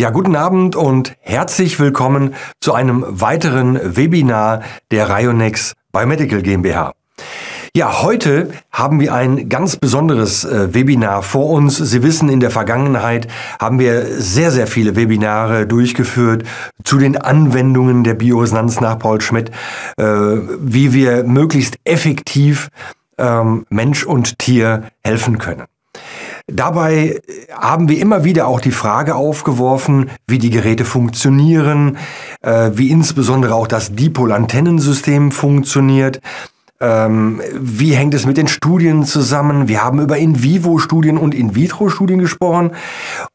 Ja, guten Abend und herzlich willkommen zu einem weiteren Webinar der Rionex Biomedical GmbH. Ja, heute haben wir ein ganz besonderes äh, Webinar vor uns. Sie wissen, in der Vergangenheit haben wir sehr, sehr viele Webinare durchgeführt zu den Anwendungen der Bioresonanz nach Paul Schmidt, äh, wie wir möglichst effektiv ähm, Mensch und Tier helfen können. Dabei haben wir immer wieder auch die Frage aufgeworfen, wie die Geräte funktionieren, äh, wie insbesondere auch das Dipol-Antennensystem funktioniert. Ähm, wie hängt es mit den Studien zusammen? Wir haben über In-vivo-Studien und In-vitro-Studien gesprochen.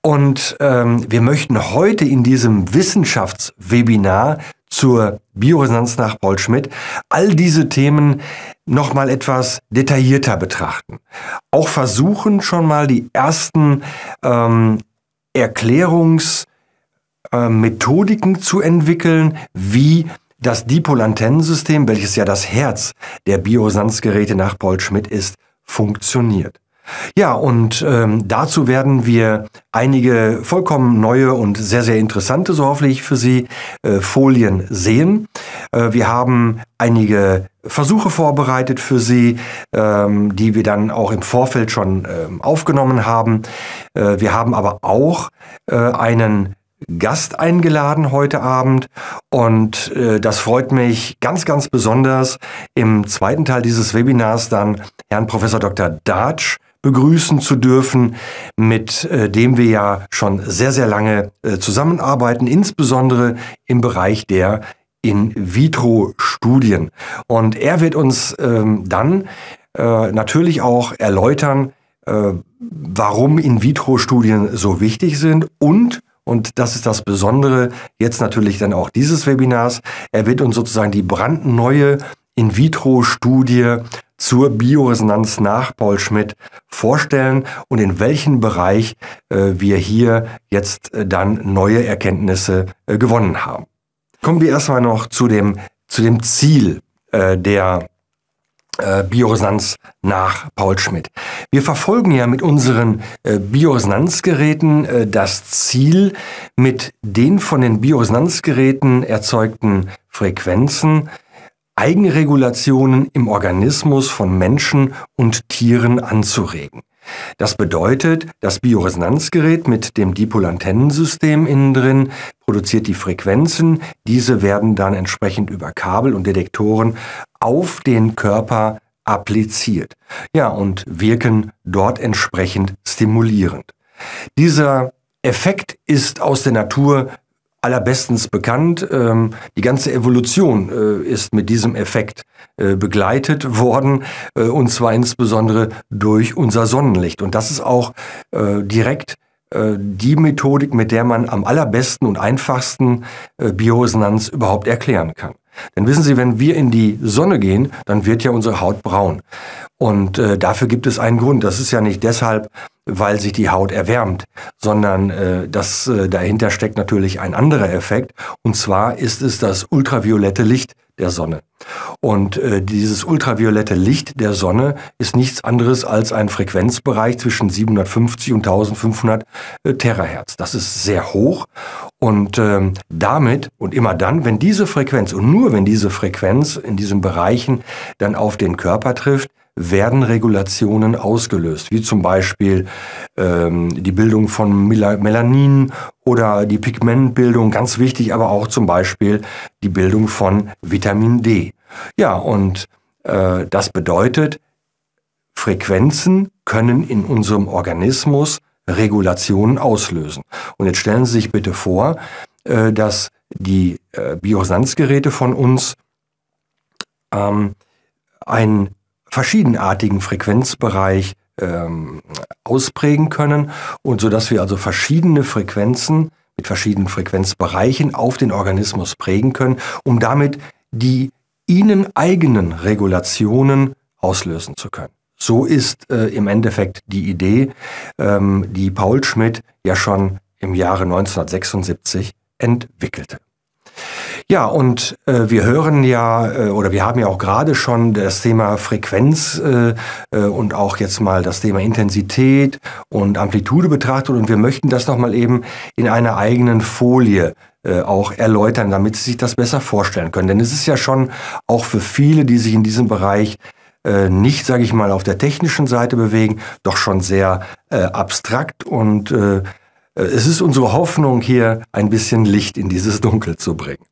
Und ähm, wir möchten heute in diesem Wissenschaftswebinar zur Bioresonanz nach Paul Schmidt all diese Themen nochmal etwas detaillierter betrachten. Auch versuchen schon mal die ersten ähm, Erklärungsmethodiken äh, zu entwickeln, wie das Dipolantennensystem, welches ja das Herz der Bioresonanzgeräte nach Paul Schmidt ist, funktioniert. Ja, und ähm, dazu werden wir einige vollkommen neue und sehr, sehr interessante, so hoffentlich für Sie, äh, Folien sehen. Äh, wir haben einige Versuche vorbereitet für Sie, ähm, die wir dann auch im Vorfeld schon ähm, aufgenommen haben. Äh, wir haben aber auch äh, einen Gast eingeladen heute Abend und äh, das freut mich ganz, ganz besonders im zweiten Teil dieses Webinars dann Herrn Professor Dr. Datsch begrüßen zu dürfen, mit äh, dem wir ja schon sehr, sehr lange äh, zusammenarbeiten, insbesondere im Bereich der In-vitro-Studien. Und er wird uns ähm, dann äh, natürlich auch erläutern, warum In-vitro-Studien so wichtig sind und und das ist das Besondere jetzt natürlich dann auch dieses Webinars. Er wird uns sozusagen die brandneue In-vitro-Studie zur Bioresonanz nach Paul Schmidt vorstellen und in welchem Bereich äh, wir hier jetzt äh, dann neue Erkenntnisse äh, gewonnen haben. Kommen wir erstmal noch zu dem, zu dem Ziel äh, der äh, Bioresonanz nach Paul Schmidt. Wir verfolgen ja mit unseren äh, Bioresonanzgeräten äh, das Ziel, mit den von den Bioresonanzgeräten erzeugten Frequenzen Eigenregulationen im Organismus von Menschen und Tieren anzuregen. Das bedeutet, das Bioresonanzgerät mit dem Dipolantennensystem innen drin produziert die Frequenzen. Diese werden dann entsprechend über Kabel und Detektoren auf den Körper appliziert. Ja, und wirken dort entsprechend stimulierend. Dieser Effekt ist aus der Natur allerbestens bekannt. Ähm, die ganze Evolution äh, ist mit diesem Effekt äh, begleitet worden, äh, und zwar insbesondere durch unser Sonnenlicht. Und das ist auch direkt die Methodik, mit der man am allerbesten und einfachsten Bioresonanz überhaupt erklären kann. Denn wissen Sie, wenn wir in die Sonne gehen, dann wird ja unsere Haut braun. Und äh, dafür gibt es einen Grund. Das ist ja nicht deshalb, weil sich die Haut erwärmt, sondern äh, das, äh, dahinter steckt natürlich ein anderer Effekt. Und zwar ist es das ultraviolette Licht der Sonne. Und äh, dieses ultraviolette Licht der Sonne ist nichts anderes als ein Frequenzbereich zwischen 750 und 1500 äh, Terahertz. Das ist sehr hoch. Und ähm, damit und immer dann, wenn diese Frequenz und nur wenn diese Frequenz in diesen Bereichen dann auf den Körper trifft, werden Regulationen ausgelöst, wie zum Beispiel ähm, die Bildung von Melanin oder die Pigmentbildung, ganz wichtig, aber auch zum Beispiel die Bildung von Vitamin D. Ja, und äh, das bedeutet, Frequenzen können in unserem Organismus Regulationen auslösen. Und jetzt stellen Sie sich bitte vor, äh, dass die äh, Bioresonanzgeräte von uns ähm, ein verschiedenartigen Frequenzbereich ähm, ausprägen können und so dass wir also verschiedene Frequenzen mit verschiedenen Frequenzbereichen auf den Organismus prägen können, um damit die ihnen eigenen Regulationen auslösen zu können. So ist äh, im Endeffekt die Idee, ähm, die Paul Schmidt ja schon im Jahre 1976 entwickelte. Ja, und äh, wir hören ja, äh, oder wir haben ja auch gerade schon das Thema Frequenz äh, äh, und auch jetzt mal das Thema Intensität und Amplitude betrachtet und wir möchten das nochmal eben in einer eigenen Folie äh, auch erläutern, damit Sie sich das besser vorstellen können. Denn es ist ja schon auch für viele, die sich in diesem Bereich äh, nicht, sage ich mal, auf der technischen Seite bewegen, doch schon sehr äh, abstrakt und äh, es ist unsere Hoffnung, hier ein bisschen Licht in dieses Dunkel zu bringen.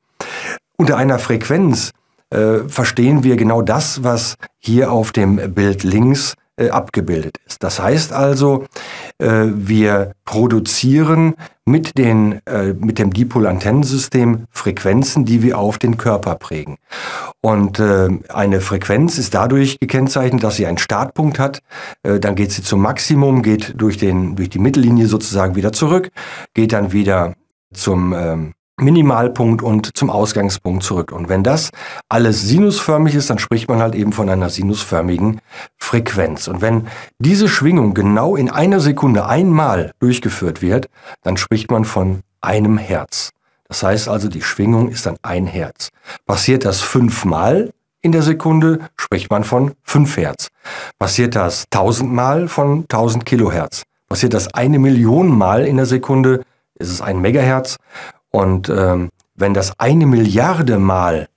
Unter einer Frequenz äh, verstehen wir genau das, was hier auf dem Bild links äh, abgebildet ist. Das heißt also, äh, wir produzieren mit, den, äh, mit dem Dipolantennensystem Frequenzen, die wir auf den Körper prägen. Und äh, eine Frequenz ist dadurch gekennzeichnet, dass sie einen Startpunkt hat. Äh, dann geht sie zum Maximum, geht durch, den, durch die Mittellinie sozusagen wieder zurück, geht dann wieder zum ähm, Minimalpunkt und zum Ausgangspunkt zurück. Und wenn das alles sinusförmig ist, dann spricht man halt eben von einer sinusförmigen Frequenz. Und wenn diese Schwingung genau in einer Sekunde einmal durchgeführt wird, dann spricht man von einem Herz. Das heißt also, die Schwingung ist dann ein Herz. Passiert das fünfmal in der Sekunde, spricht man von fünf Hertz. Passiert das tausendmal von tausend Kilohertz. Passiert das eine Million Mal in der Sekunde, ist es ein Megahertz. Und ähm, wenn das eine Milliarde Mal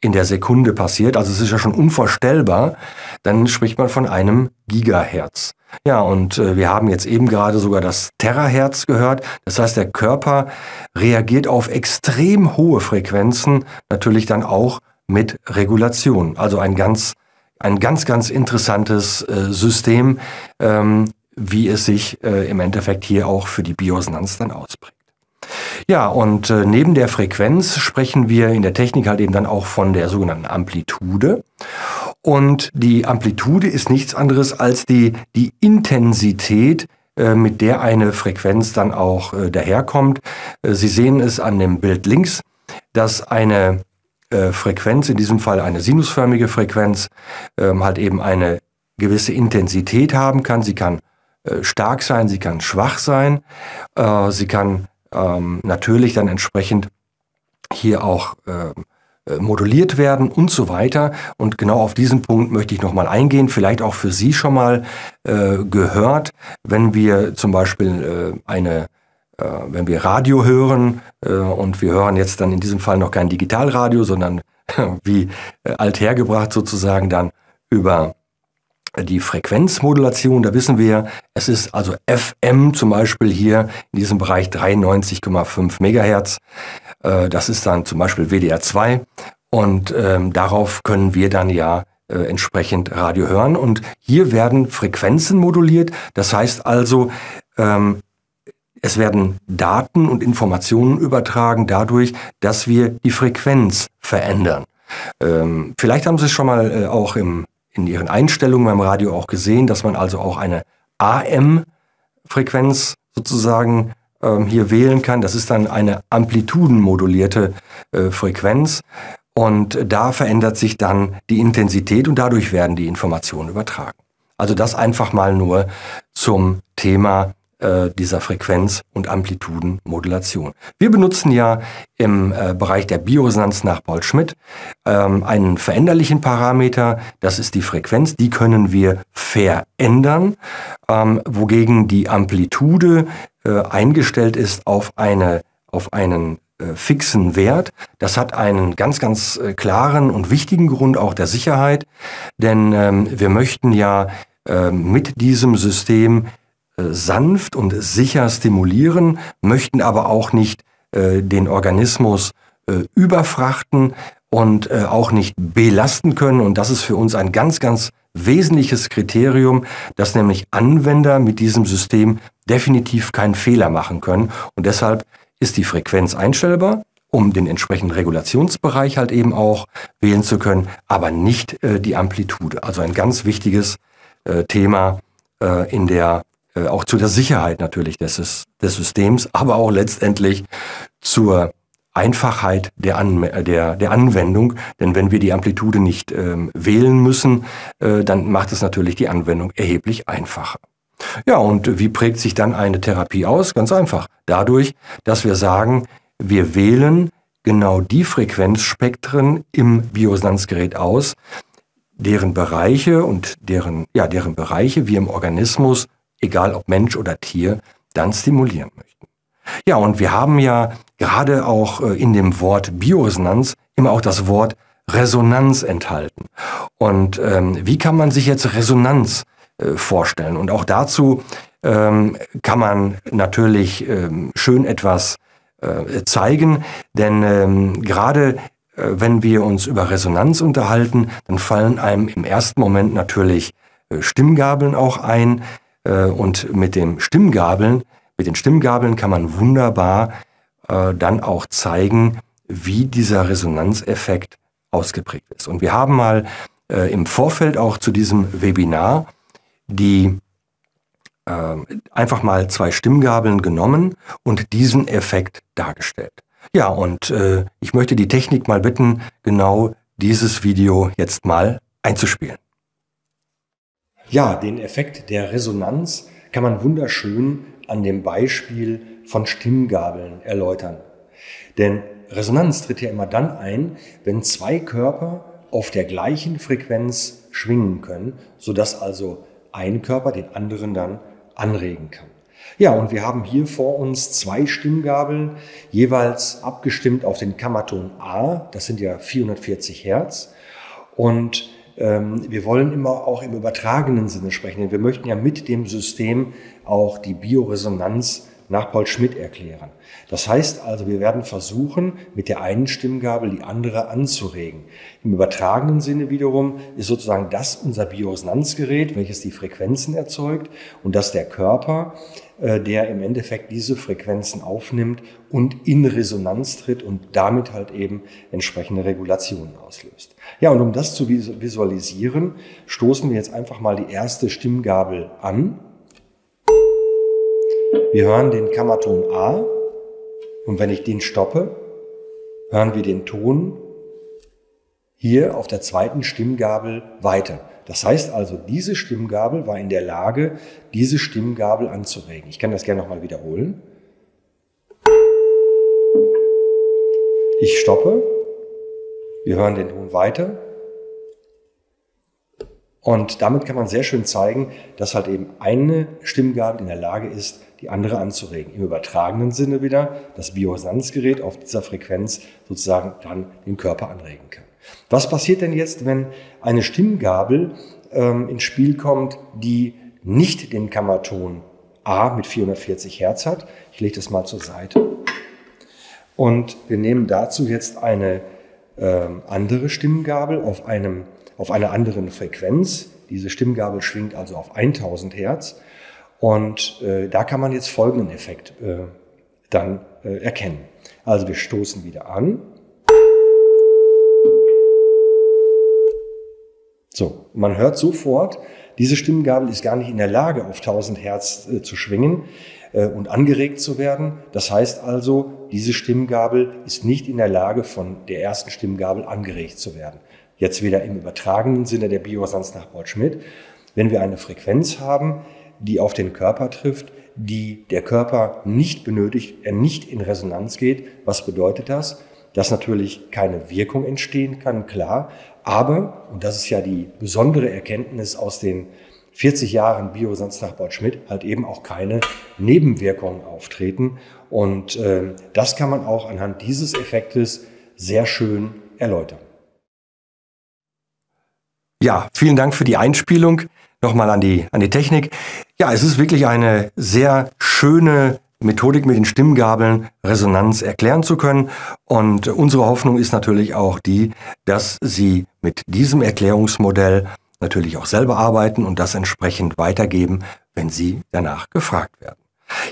in der Sekunde passiert, also es ist ja schon unvorstellbar, dann spricht man von einem Gigahertz. Ja, und äh, wir haben jetzt eben gerade sogar das Terahertz gehört. Das heißt, der Körper reagiert auf extrem hohe Frequenzen natürlich dann auch mit Regulation. Also ein ganz, ein ganz, ganz interessantes äh, System, ähm, wie es sich äh, im Endeffekt hier auch für die Biosonanz dann ausprägt. Ja, und äh, neben der Frequenz sprechen wir in der Technik halt eben dann auch von der sogenannten Amplitude. Und die Amplitude ist nichts anderes als die, die Intensität, äh, mit der eine Frequenz dann auch äh, daherkommt. Sie sehen es an dem Bild links, dass eine Frequenz, in diesem Fall eine sinusförmige Frequenz, ähm, halt eben eine gewisse Intensität haben kann. Sie kann stark sein, sie kann schwach sein, sie kann ähm, natürlich dann entsprechend hier auch ähm, äh, moduliert werden und so weiter. Und genau auf diesen Punkt möchte ich nochmal eingehen, vielleicht auch für Sie schon mal äh, gehört, wenn wir zum Beispiel äh, eine äh, wenn wir Radio hören äh, und wir hören jetzt dann in diesem Fall noch kein Digitalradio, sondern wie äh, althergebracht sozusagen dann über die Frequenzmodulation, da wissen wir, es ist also FM zum Beispiel hier in diesem Bereich 93,5 Megahertz. Äh, das ist dann zum Beispiel WDR 2 und ähm, darauf können wir dann ja äh, entsprechend Radio hören. Und hier werden Frequenzen moduliert. Das heißt also, ähm, es werden Daten und Informationen übertragen dadurch, dass wir die Frequenz verändern. Ähm, vielleicht haben Sie es schon mal äh, auch im in ihren Einstellungen beim Radio auch gesehen, dass man also auch eine AM-Frequenz sozusagen ähm, hier wählen kann. Das ist dann eine amplitudenmodulierte äh, Frequenz. Und da verändert sich dann die Intensität und dadurch werden die Informationen übertragen. Also das einfach mal nur zum Thema äh, dieser Frequenz- und Amplitudenmodulation. Wir benutzen ja im äh, Bereich der Bioresonanz nach Paul Schmidt ähm, einen veränderlichen Parameter, das ist die Frequenz, die können wir verändern, ähm, wogegen die Amplitude äh, eingestellt ist auf, eine, auf einen äh, fixen Wert. Das hat einen ganz, ganz äh, klaren und wichtigen Grund auch der Sicherheit, denn ähm, wir möchten ja äh, mit diesem System sanft und sicher stimulieren, möchten aber auch nicht äh, den Organismus äh, überfrachten und äh, auch nicht belasten können. Und das ist für uns ein ganz, ganz wesentliches Kriterium, dass nämlich Anwender mit diesem System definitiv keinen Fehler machen können. Und deshalb ist die Frequenz einstellbar, um den entsprechenden Regulationsbereich halt eben auch wählen zu können, aber nicht äh, die Amplitude. Also ein ganz wichtiges äh, Thema äh, in der äh, auch zu der Sicherheit natürlich des, des Systems, aber auch letztendlich zur Einfachheit der, An der, der Anwendung. Denn wenn wir die Amplitude nicht ähm, wählen müssen, äh, dann macht es natürlich die Anwendung erheblich einfacher. Ja, und wie prägt sich dann eine Therapie aus? Ganz einfach. Dadurch, dass wir sagen, wir wählen genau die Frequenzspektren im Bioresonanzgerät aus, deren Bereiche und deren, ja, deren Bereiche wir im Organismus, egal ob Mensch oder Tier, dann stimulieren möchten. Ja, und wir haben ja gerade auch äh, in dem Wort Bioresonanz immer auch das Wort Resonanz enthalten. Und ähm, wie kann man sich jetzt Resonanz äh, vorstellen? Und auch dazu ähm, kann man natürlich ähm, schön etwas äh, zeigen, denn ähm, gerade äh, wenn wir uns über Resonanz unterhalten, dann fallen einem im ersten Moment natürlich äh, Stimmgabeln auch ein. Äh, und mit dem Stimmgabeln, mit den Stimmgabeln kann man wunderbar dann auch zeigen, wie dieser Resonanzeffekt ausgeprägt ist. Und wir haben mal im Vorfeld auch zu diesem Webinar die einfach mal zwei Stimmgabeln genommen und diesen Effekt dargestellt. Ja, und äh, ich möchte die Technik mal bitten, genau dieses Video jetzt mal einzuspielen. Ja, den Effekt der Resonanz kann man wunderschön an dem Beispiel von Stimmgabeln erläutern. Denn Resonanz tritt ja immer dann ein, wenn zwei Körper auf der gleichen Frequenz schwingen können, sodass also ein Körper den anderen dann anregen kann. Ja, und wir haben hier vor uns zwei Stimmgabeln, jeweils abgestimmt auf den Kammerton A. Das sind ja 440 Hertz. Und wir wollen immer auch im übertragenen Sinne sprechen, denn wir möchten ja mit dem System auch die Bioresonanz nach Paul Schmidt erklären. Das heißt also, wir werden versuchen, mit der einen Stimmgabel die andere anzuregen. Im übertragenen Sinne wiederum ist sozusagen das unser Bioresonanzgerät, welches die Frequenzen erzeugt und das der Körper, äh, der im Endeffekt diese Frequenzen aufnimmt und in Resonanz tritt und damit halt eben entsprechende Regulationen auslöst. Ja, und um das zu visualisieren, stoßen wir jetzt einfach mal die erste Stimmgabel an. Wir hören den Kammerton A und wenn ich den stoppe, hören wir den Ton hier auf der zweiten Stimmgabel weiter. Das heißt also, diese Stimmgabel war in der Lage, diese Stimmgabel anzuregen. Ich kann das gerne nochmal wiederholen. Ich stoppe. Wir hören den Ton weiter. Und damit kann man sehr schön zeigen, dass halt eben eine Stimmgabel in der Lage ist, die andere anzuregen. Im übertragenen Sinne wieder das Bioresonanzgerät auf dieser Frequenz sozusagen dann den Körper anregen kann. Was passiert denn jetzt, wenn eine Stimmgabel ähm, ins Spiel kommt, die nicht den Kammerton A mit 440 Hertz hat? Ich lege das mal zur Seite. Und wir nehmen dazu jetzt eine ähm, andere Stimmgabel auf, einem, auf einer anderen Frequenz. Diese Stimmgabel schwingt also auf 1000 Hertz. Und äh, da kann man jetzt folgenden Effekt äh, dann äh, erkennen. Also wir stoßen wieder an. So, man hört sofort, diese Stimmgabel ist gar nicht in der Lage, auf 1000 Hertz äh, zu schwingen äh, und angeregt zu werden. Das heißt also, diese Stimmgabel ist nicht in der Lage, von der ersten Stimmgabel angeregt zu werden. Jetzt wieder im übertragenen Sinne der Bioresonanz nach Paul-Schmidt. Wenn wir eine Frequenz haben, die auf den Körper trifft, die der Körper nicht benötigt, er nicht in Resonanz geht. Was bedeutet das? Dass natürlich keine Wirkung entstehen kann, klar, aber, und das ist ja die besondere Erkenntnis aus den 40 Jahren Bioresonanz nach Bord Schmidt, halt eben auch keine Nebenwirkungen auftreten. Und äh, das kann man auch anhand dieses Effektes sehr schön erläutern. Ja, vielen Dank für die Einspielung nochmal an die, an die Technik. Ja, es ist wirklich eine sehr schöne Methodik mit den Stimmgabeln Resonanz erklären zu können. Und unsere Hoffnung ist natürlich auch die, dass Sie mit diesem Erklärungsmodell natürlich auch selber arbeiten und das entsprechend weitergeben, wenn Sie danach gefragt werden.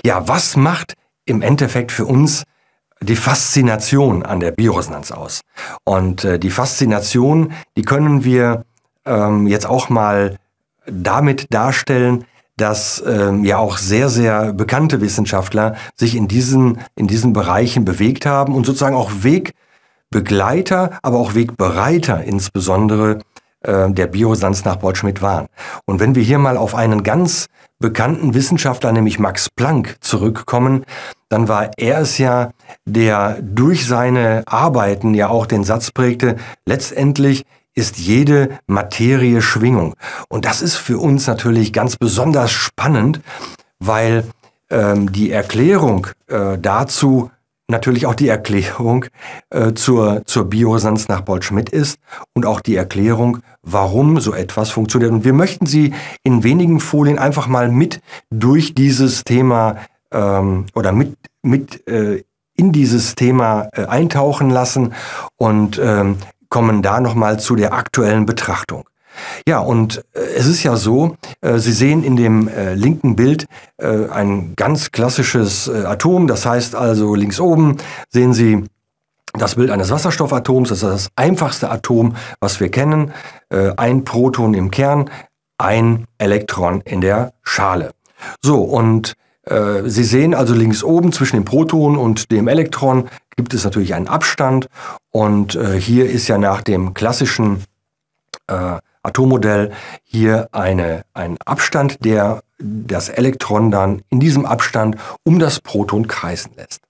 Ja, was macht im Endeffekt für uns die Faszination an der Bioresonanz aus? Und äh, die Faszination, die können wir ähm, jetzt auch mal damit darstellen, dass ähm, ja auch sehr, sehr bekannte Wissenschaftler sich in diesen, in diesen Bereichen bewegt haben und sozusagen auch Wegbegleiter, aber auch Wegbereiter insbesondere äh, der Bioresonanz nach Bolschmidt waren. Und wenn wir hier mal auf einen ganz bekannten Wissenschaftler, nämlich Max Planck, zurückkommen, dann war er es ja, der durch seine Arbeiten ja auch den Satz prägte, letztendlich ist jede Materie Schwingung. Und das ist für uns natürlich ganz besonders spannend, weil ähm, die Erklärung äh, dazu natürlich auch die Erklärung äh, zur, zur Bioresonanz nach Bolt-Schmidt ist und auch die Erklärung, warum so etwas funktioniert. Und wir möchten Sie in wenigen Folien einfach mal mit durch dieses Thema ähm, oder mit, mit äh, in dieses Thema äh, eintauchen lassen und ähm, kommen da nochmal zu der aktuellen Betrachtung. Ja, und äh, es ist ja so, äh, Sie sehen in dem äh, linken Bild ein ganz klassisches Atom. Das heißt also links oben sehen Sie das Bild eines Wasserstoffatoms. Das ist das einfachste Atom, was wir kennen. Ein Proton im Kern, ein Elektron in der Schale. So, und Sie sehen also links oben zwischen dem Proton und dem Elektron gibt es natürlich einen Abstand. Und hier ist ja nach dem klassischen Atommodell hier eine, ein Abstand, der das Elektron dann in diesem Abstand um das Proton kreisen lässt.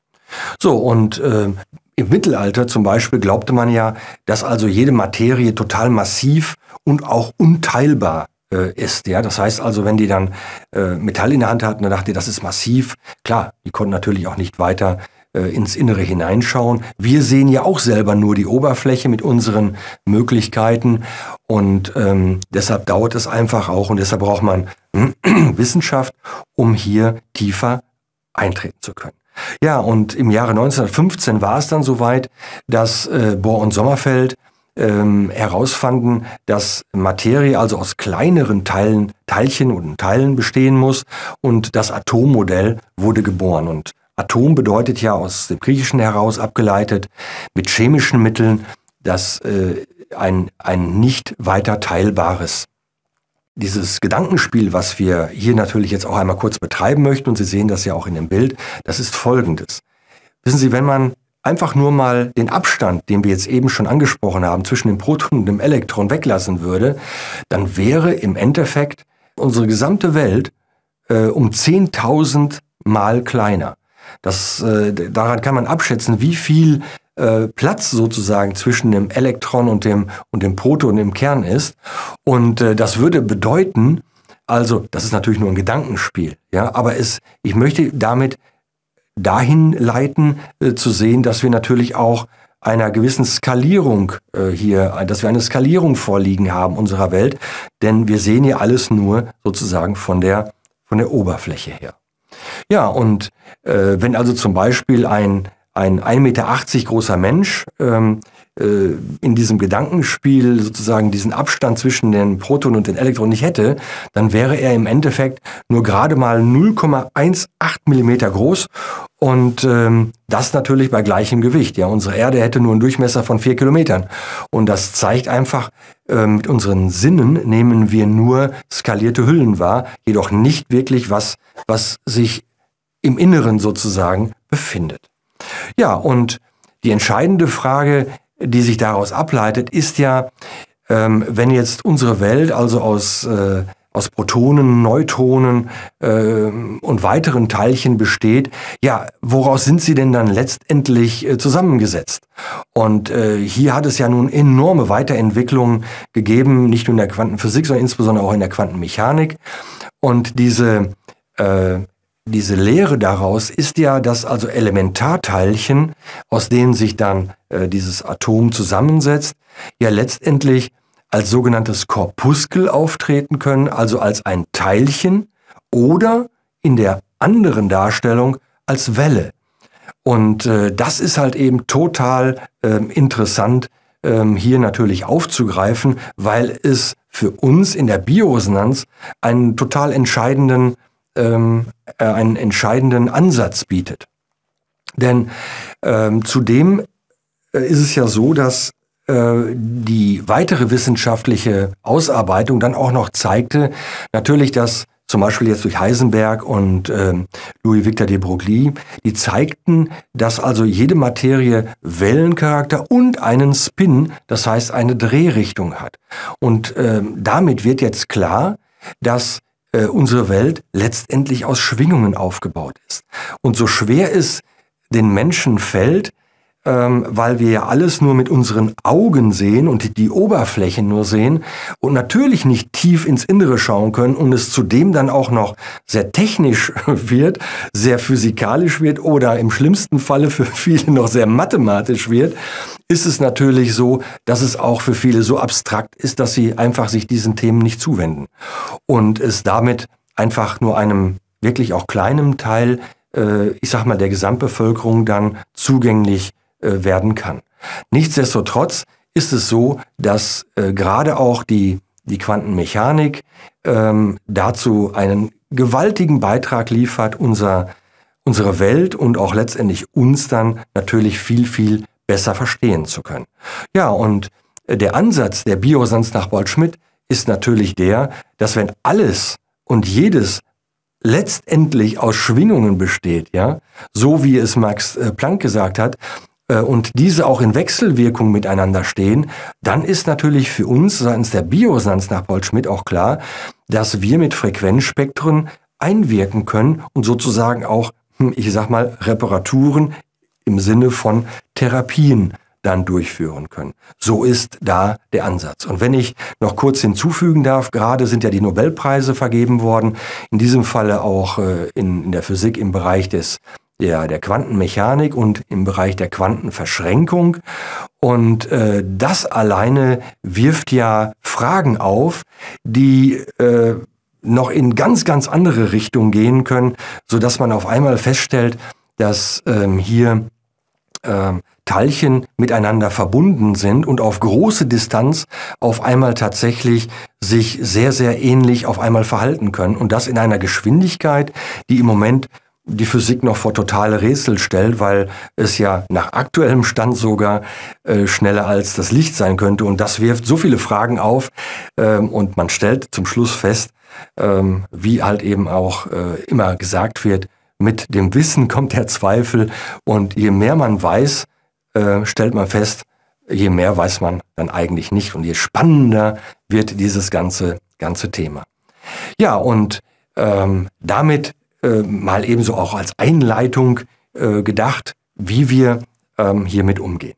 So, und äh, im Mittelalter zum Beispiel glaubte man ja, dass also jede Materie total massiv und auch unteilbar äh, ist. Ja, das heißt also, wenn die dann äh, Metall in der Hand hatten, dann dachte, das ist massiv. Klar, die konnten natürlich auch nicht weiter äh, ins Innere hineinschauen. Wir sehen ja auch selber nur die Oberfläche mit unseren Möglichkeiten und ähm, deshalb dauert es einfach auch und deshalb braucht man Wissenschaft, um hier tiefer eintreten zu können. Ja, und im Jahre 1915 war es dann soweit, dass äh, Bohr und Sommerfeld ähm, herausfanden, dass Materie also aus kleineren Teilen, Teilchen und Teilen bestehen muss und das Atommodell wurde geboren. Und Atom bedeutet ja aus dem Griechischen heraus abgeleitet mit chemischen Mitteln, dass äh, ein, ein nicht weiter teilbares. Dieses Gedankenspiel, was wir hier natürlich jetzt auch einmal kurz betreiben möchten, und Sie sehen das ja auch in dem Bild, das ist folgendes. Wissen Sie, wenn man einfach nur mal den Abstand, den wir jetzt eben schon angesprochen haben, zwischen dem Proton und dem Elektron weglassen würde, dann wäre im Endeffekt unsere gesamte Welt äh, um 10.000 Mal kleiner. Das, äh, daran kann man abschätzen, wie viel äh, Platz sozusagen zwischen dem Elektron und dem, und dem Proton im Kern ist. Und äh, das würde bedeuten, also, das ist natürlich nur ein Gedankenspiel, ja, aber es, ich möchte damit dahin leiten, äh, zu sehen, dass wir natürlich auch einer gewissen Skalierung äh, hier, dass wir eine Skalierung vorliegen haben unserer Welt, denn wir sehen ja alles nur sozusagen von der, von der Oberfläche her. Ja, und äh, wenn also zum Beispiel ein, ein 1,80 Meter großer Mensch ähm, äh, in diesem Gedankenspiel sozusagen diesen Abstand zwischen den Protonen und den Elektronen nicht hätte, dann wäre er im Endeffekt nur gerade mal 0,18 Millimeter groß und ähm, das natürlich bei gleichem Gewicht. Ja, unsere Erde hätte nur einen Durchmesser von vier Kilometern und das zeigt einfach, äh, mit unseren Sinnen nehmen wir nur skalierte Hüllen wahr, jedoch nicht wirklich was, was sich im Inneren sozusagen befindet. Ja, und die entscheidende Frage, die sich daraus ableitet, ist ja, ähm, wenn jetzt unsere Welt also aus, äh, aus Protonen, Neutronen äh, und weiteren Teilchen besteht, ja, woraus sind sie denn dann letztendlich äh, zusammengesetzt? Und äh, hier hat es ja nun enorme Weiterentwicklungen gegeben, nicht nur in der Quantenphysik, sondern insbesondere auch in der Quantenmechanik. Und diese äh, diese Lehre daraus ist ja, dass also Elementarteilchen, aus denen sich dann äh, dieses Atom zusammensetzt, ja letztendlich als sogenanntes Korpuskel auftreten können, also als ein Teilchen oder in der anderen Darstellung als Welle. Und äh, das ist halt eben total äh, interessant ähm, hier natürlich aufzugreifen, weil es für uns in der Bioresonanz einen total entscheidenden ähm, äh, einen entscheidenden Ansatz bietet. Denn ähm, zudem äh, ist es ja so, dass äh, die weitere wissenschaftliche Ausarbeitung dann auch noch zeigte, natürlich, dass zum Beispiel jetzt durch Heisenberg und äh, Louis Victor de Broglie, die zeigten, dass also jede Materie Wellencharakter und einen Spin, das heißt eine Drehrichtung hat. Und äh, damit wird jetzt klar, dass äh, unsere Welt letztendlich aus Schwingungen aufgebaut ist. Und so schwer es den Menschen fällt, ähm, weil wir ja alles nur mit unseren Augen sehen und die, Oberfläche nur sehen und natürlich nicht tief ins Innere schauen können und es zudem dann auch noch sehr technisch wird, sehr physikalisch wird oder im schlimmsten Falle für viele noch sehr mathematisch wird, ist es natürlich so, dass es auch für viele so abstrakt ist, dass sie einfach sich diesen Themen nicht zuwenden. Und es damit einfach nur einem wirklich auch kleinen Teil, äh, ich sag mal, der Gesamtbevölkerung dann zugänglich äh, werden kann. Nichtsdestotrotz ist es so, dass äh, gerade auch die, die Quantenmechanik ähm, dazu einen gewaltigen Beitrag liefert, unser, unsere Welt und auch letztendlich uns dann natürlich viel, viel besser verstehen zu können. Ja, und der Ansatz der Biosans nach Bolt-Schmidt ist natürlich der, dass wenn alles und jedes letztendlich aus Schwingungen besteht, ja, so wie es Max äh, Planck gesagt hat, und diese auch in Wechselwirkung miteinander stehen, dann ist natürlich für uns seitens der Biosans nach Paul Schmidt auch klar, dass wir mit Frequenzspektren einwirken können und sozusagen auch, hm, ich sag mal, Reparaturen im Sinne von Therapien dann durchführen können. So ist da der Ansatz. Und wenn ich noch kurz hinzufügen darf, gerade sind ja die Nobelpreise vergeben worden, in diesem Falle auch äh, in der Physik im Bereich des der, der Quantenmechanik und im Bereich der Quantenverschränkung. Und äh, das alleine wirft ja Fragen auf, die äh, noch in ganz, ganz andere Richtungen gehen können, so dass man auf einmal feststellt, dass ähm, hier ähm, Teilchen miteinander verbunden sind und auf große Distanz auf einmal tatsächlich sich sehr, sehr ähnlich auf einmal verhalten können. Und das in einer Geschwindigkeit, die im Moment die Physik noch vor totale Rätsel stellt, weil es ja nach aktuellem Stand sogar äh, schneller als das Licht sein könnte. Und das wirft so viele Fragen auf ähm, und man stellt zum Schluss fest, ähm, wie halt eben auch äh, immer gesagt wird, mit dem Wissen kommt der Zweifel und je mehr man weiß, äh, stellt man fest, je mehr weiß man dann eigentlich nicht und je spannender wird dieses ganze, ganze Thema. Ja, und ähm, damit äh, mal ebenso auch als Einleitung äh, gedacht, wie wir ähm, hiermit umgehen.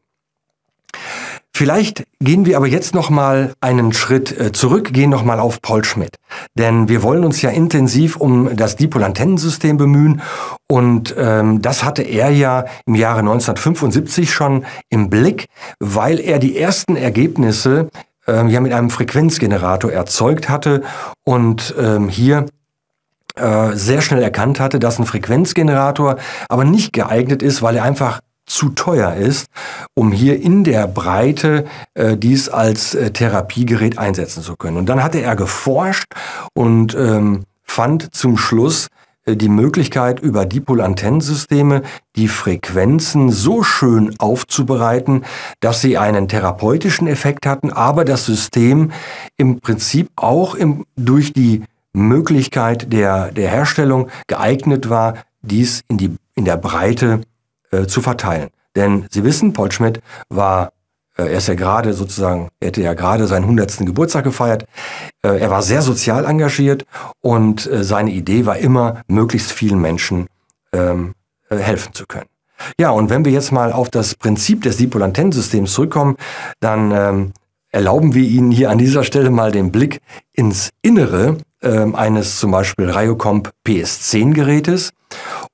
Vielleicht gehen wir aber jetzt noch mal einen Schritt äh, zurück, gehen noch mal auf Paul Schmidt, denn wir wollen uns ja intensiv um das Dipolantennensystem bemühen und ähm, das hatte er ja im Jahre 1975 schon im Blick, weil er die ersten Ergebnisse ähm, ja mit einem Frequenzgenerator erzeugt hatte und ähm, hier äh, sehr schnell erkannt hatte, dass ein Frequenzgenerator aber nicht geeignet ist, weil er einfach zu teuer ist, um hier in der Breite äh, dies als äh, Therapiegerät einsetzen zu können. Und dann hatte er geforscht und ähm, fand zum Schluss äh, die Möglichkeit, über Dipolantennensysteme die Frequenzen so schön aufzubereiten, dass sie einen therapeutischen Effekt hatten, aber das System im Prinzip auch im, durch die Möglichkeit der, der Herstellung geeignet war, dies in, die, in der Breite äh, zu verteilen. Denn Sie wissen, Paul Schmidt war, äh, er ist ja gerade sozusagen, er hätte ja gerade seinen 100. Geburtstag gefeiert. Äh, er war sehr sozial engagiert und äh, seine Idee war immer, möglichst vielen Menschen ähm, äh, helfen zu können. Ja, und wenn wir jetzt mal auf das Prinzip des Dipolantennensystems zurückkommen, dann ähm, erlauben wir Ihnen hier an dieser Stelle mal den Blick ins Innere ähm, eines zum Beispiel Raiocomp PS10 Gerätes.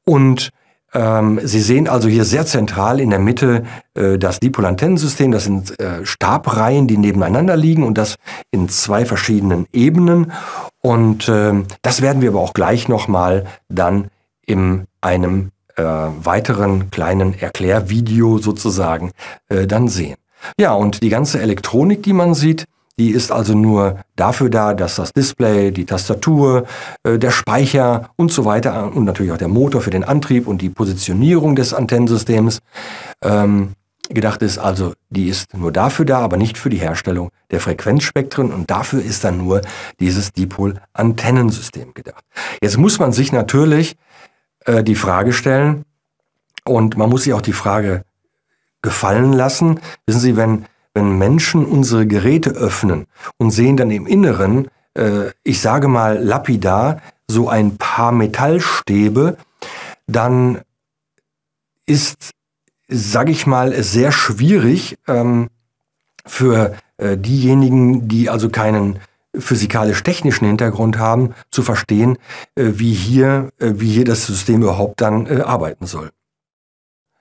Und ähm, Sie sehen also hier sehr zentral in der Mitte äh, das Dipolantennensystem. Das sind äh, Stabreihen, die nebeneinander liegen und das in zwei verschiedenen Ebenen. Und äh, das werden wir aber auch gleich nochmal dann in einem äh, weiteren kleinen Erklärvideo sozusagen äh, dann sehen. Ja, und die ganze Elektronik, die man sieht, die ist also nur dafür da, dass das Display, die Tastatur, äh, der Speicher und so weiter und natürlich auch der Motor für den Antrieb und die Positionierung des Antennensystems ähm, gedacht ist. Also die ist nur dafür da, aber nicht für die Herstellung der Frequenzspektren und dafür ist dann nur dieses Dipol-Antennensystem gedacht. Jetzt muss man sich natürlich äh, die Frage stellen und man muss sich auch die Frage gefallen lassen. Wissen Sie, wenn, wenn Menschen unsere Geräte öffnen und sehen dann im Inneren, äh, ich sage mal lapidar, so ein paar Metallstäbe, dann ist sage ich mal, sehr schwierig ähm, für äh, diejenigen, die also keinen physikalisch-technischen Hintergrund haben, zu verstehen, äh, wie, hier, äh, wie hier das System überhaupt dann äh, arbeiten soll.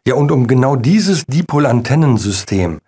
Ja, und um genau dieses Dipolantennensystem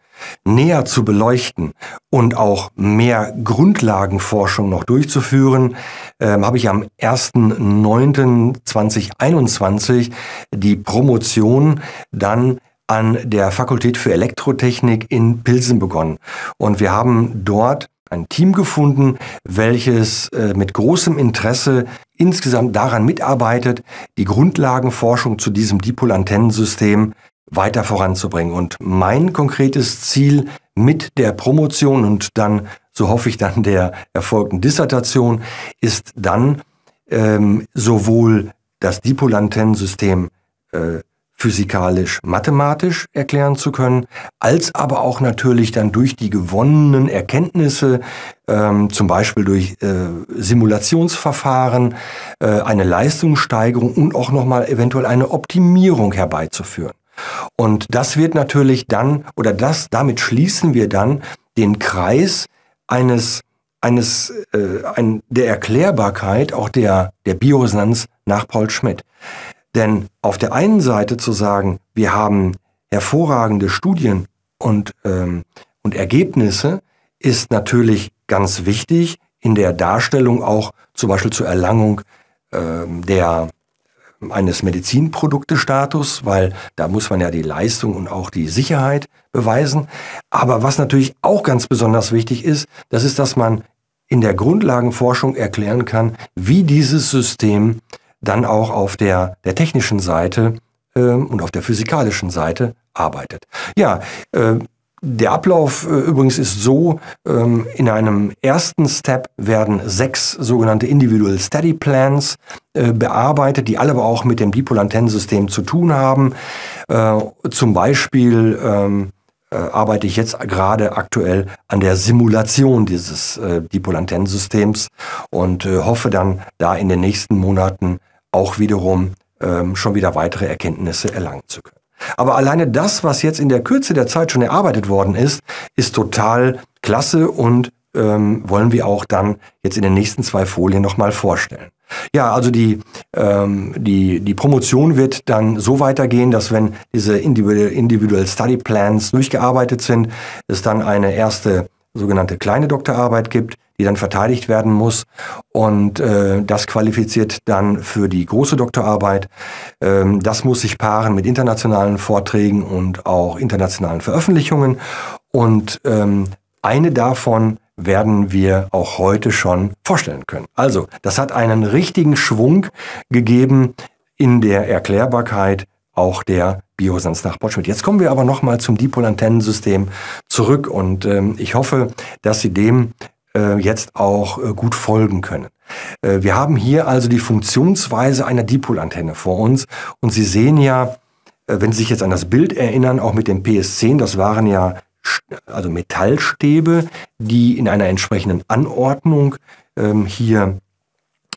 näher zu beleuchten und auch mehr Grundlagenforschung noch durchzuführen, ähm, habe ich am 1.9.2021 die Promotion dann an der Fakultät für Elektrotechnik in Pilsen begonnen. Und wir haben dort ein Team gefunden, welches äh, mit großem Interesse insgesamt daran mitarbeitet, die Grundlagenforschung zu diesem Dipolantennensystem weiter voranzubringen. Und mein konkretes Ziel mit der Promotion und dann, so hoffe ich, dann der erfolgten Dissertation ist dann ähm, sowohl das Dipolantennensystem äh, physikalisch-mathematisch erklären zu können, als aber auch natürlich dann durch die gewonnenen Erkenntnisse, ähm, zum Beispiel durch äh, Simulationsverfahren, äh, eine Leistungssteigerung und auch nochmal eventuell eine Optimierung herbeizuführen. Und das wird natürlich dann, oder das, damit schließen wir dann den Kreis eines eines äh, ein, der Erklärbarkeit auch der der Bioresonanz nach Paul Schmidt. Denn auf der einen Seite zu sagen, wir haben hervorragende Studien und, ähm, und Ergebnisse, ist natürlich ganz wichtig in der Darstellung auch zum Beispiel zur Erlangung ähm, der eines Medizinproduktestatus, weil da muss man ja die Leistung und auch die Sicherheit beweisen. Aber was natürlich auch ganz besonders wichtig ist, das ist, dass man in der Grundlagenforschung erklären kann, wie dieses System dann auch auf der, der technischen Seite ähm, und auf der physikalischen Seite arbeitet. Ja, äh, der Ablauf äh, übrigens ist so, ähm, in einem ersten Step werden sechs sogenannte Individual Study Plans äh, bearbeitet, die alle aber auch mit dem Dipolantennensystem zu tun haben. Äh, zum Beispiel ähm, äh, arbeite ich jetzt gerade aktuell an der Simulation dieses äh, Dipolantennensystems und äh, hoffe dann da in den nächsten Monaten auch wiederum ähm, schon wieder weitere Erkenntnisse erlangen zu können. Aber alleine das, was jetzt in der Kürze der Zeit schon erarbeitet worden ist, ist total klasse und ähm, wollen wir auch dann jetzt in den nächsten zwei Folien nochmal vorstellen. Ja, also die, ähm, die, die Promotion wird dann so weitergehen, dass wenn diese Individual, Individual Study Plans durchgearbeitet sind, es dann eine erste sogenannte kleine Doktorarbeit gibt, die dann verteidigt werden muss. Und äh, das qualifiziert dann für die große Doktorarbeit. Ähm, das muss sich paaren mit internationalen Vorträgen und auch internationalen Veröffentlichungen. Und ähm, eine davon werden wir auch heute schon vorstellen können. Also, das hat einen richtigen Schwung gegeben in der Erklärbarkeit auch der Biosens nach Botschmidt. Jetzt kommen wir aber nochmal zum Dipolantennensystem zurück und ähm, ich hoffe, dass Sie dem äh, jetzt auch äh, gut folgen können. Äh, wir haben hier also die Funktionsweise einer Dipolantenne vor uns und Sie sehen ja, äh, wenn Sie sich jetzt an das Bild erinnern, auch mit dem PS10, das waren ja also Metallstäbe, die in einer entsprechenden Anordnung ähm, hier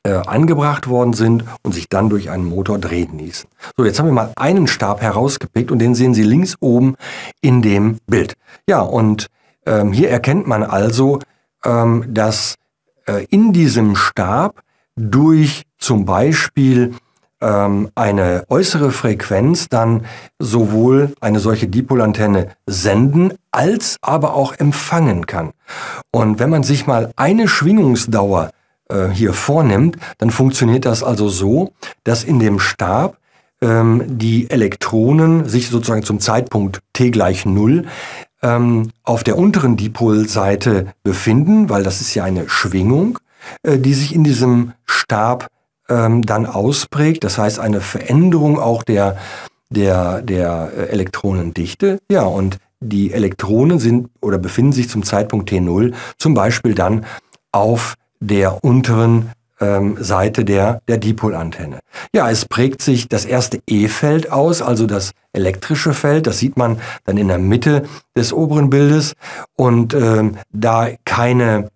äh, angebracht worden sind und sich dann durch einen Motor drehen ließen. So, jetzt haben wir mal einen Stab herausgepickt und den sehen Sie links oben in dem Bild. Ja, und ähm, hier erkennt man also, ähm, dass äh, in diesem Stab durch zum Beispiel ähm, eine äußere Frequenz dann sowohl eine solche Dipolantenne senden als aber auch empfangen kann. Und wenn man sich mal eine Schwingungsdauer äh, hier vornimmt, dann funktioniert das also so, dass in dem Stab ähm, die Elektronen sich sozusagen zum Zeitpunkt t gleich null ähm, auf der unteren Dipolseite befinden, weil das ist ja eine Schwingung, äh, die sich in diesem Stab ähm, dann ausprägt. Das heißt, eine Veränderung auch der, der, der äh, Elektronendichte. Ja, und die Elektronen sind oder befinden sich zum Zeitpunkt T0 zum Beispiel dann auf der unteren ähm, Seite der, der Dipolantenne. Ja, es prägt sich das erste E-Feld aus, also das elektrische Feld. Das sieht man dann in der Mitte des oberen Bildes. Und ähm, da keine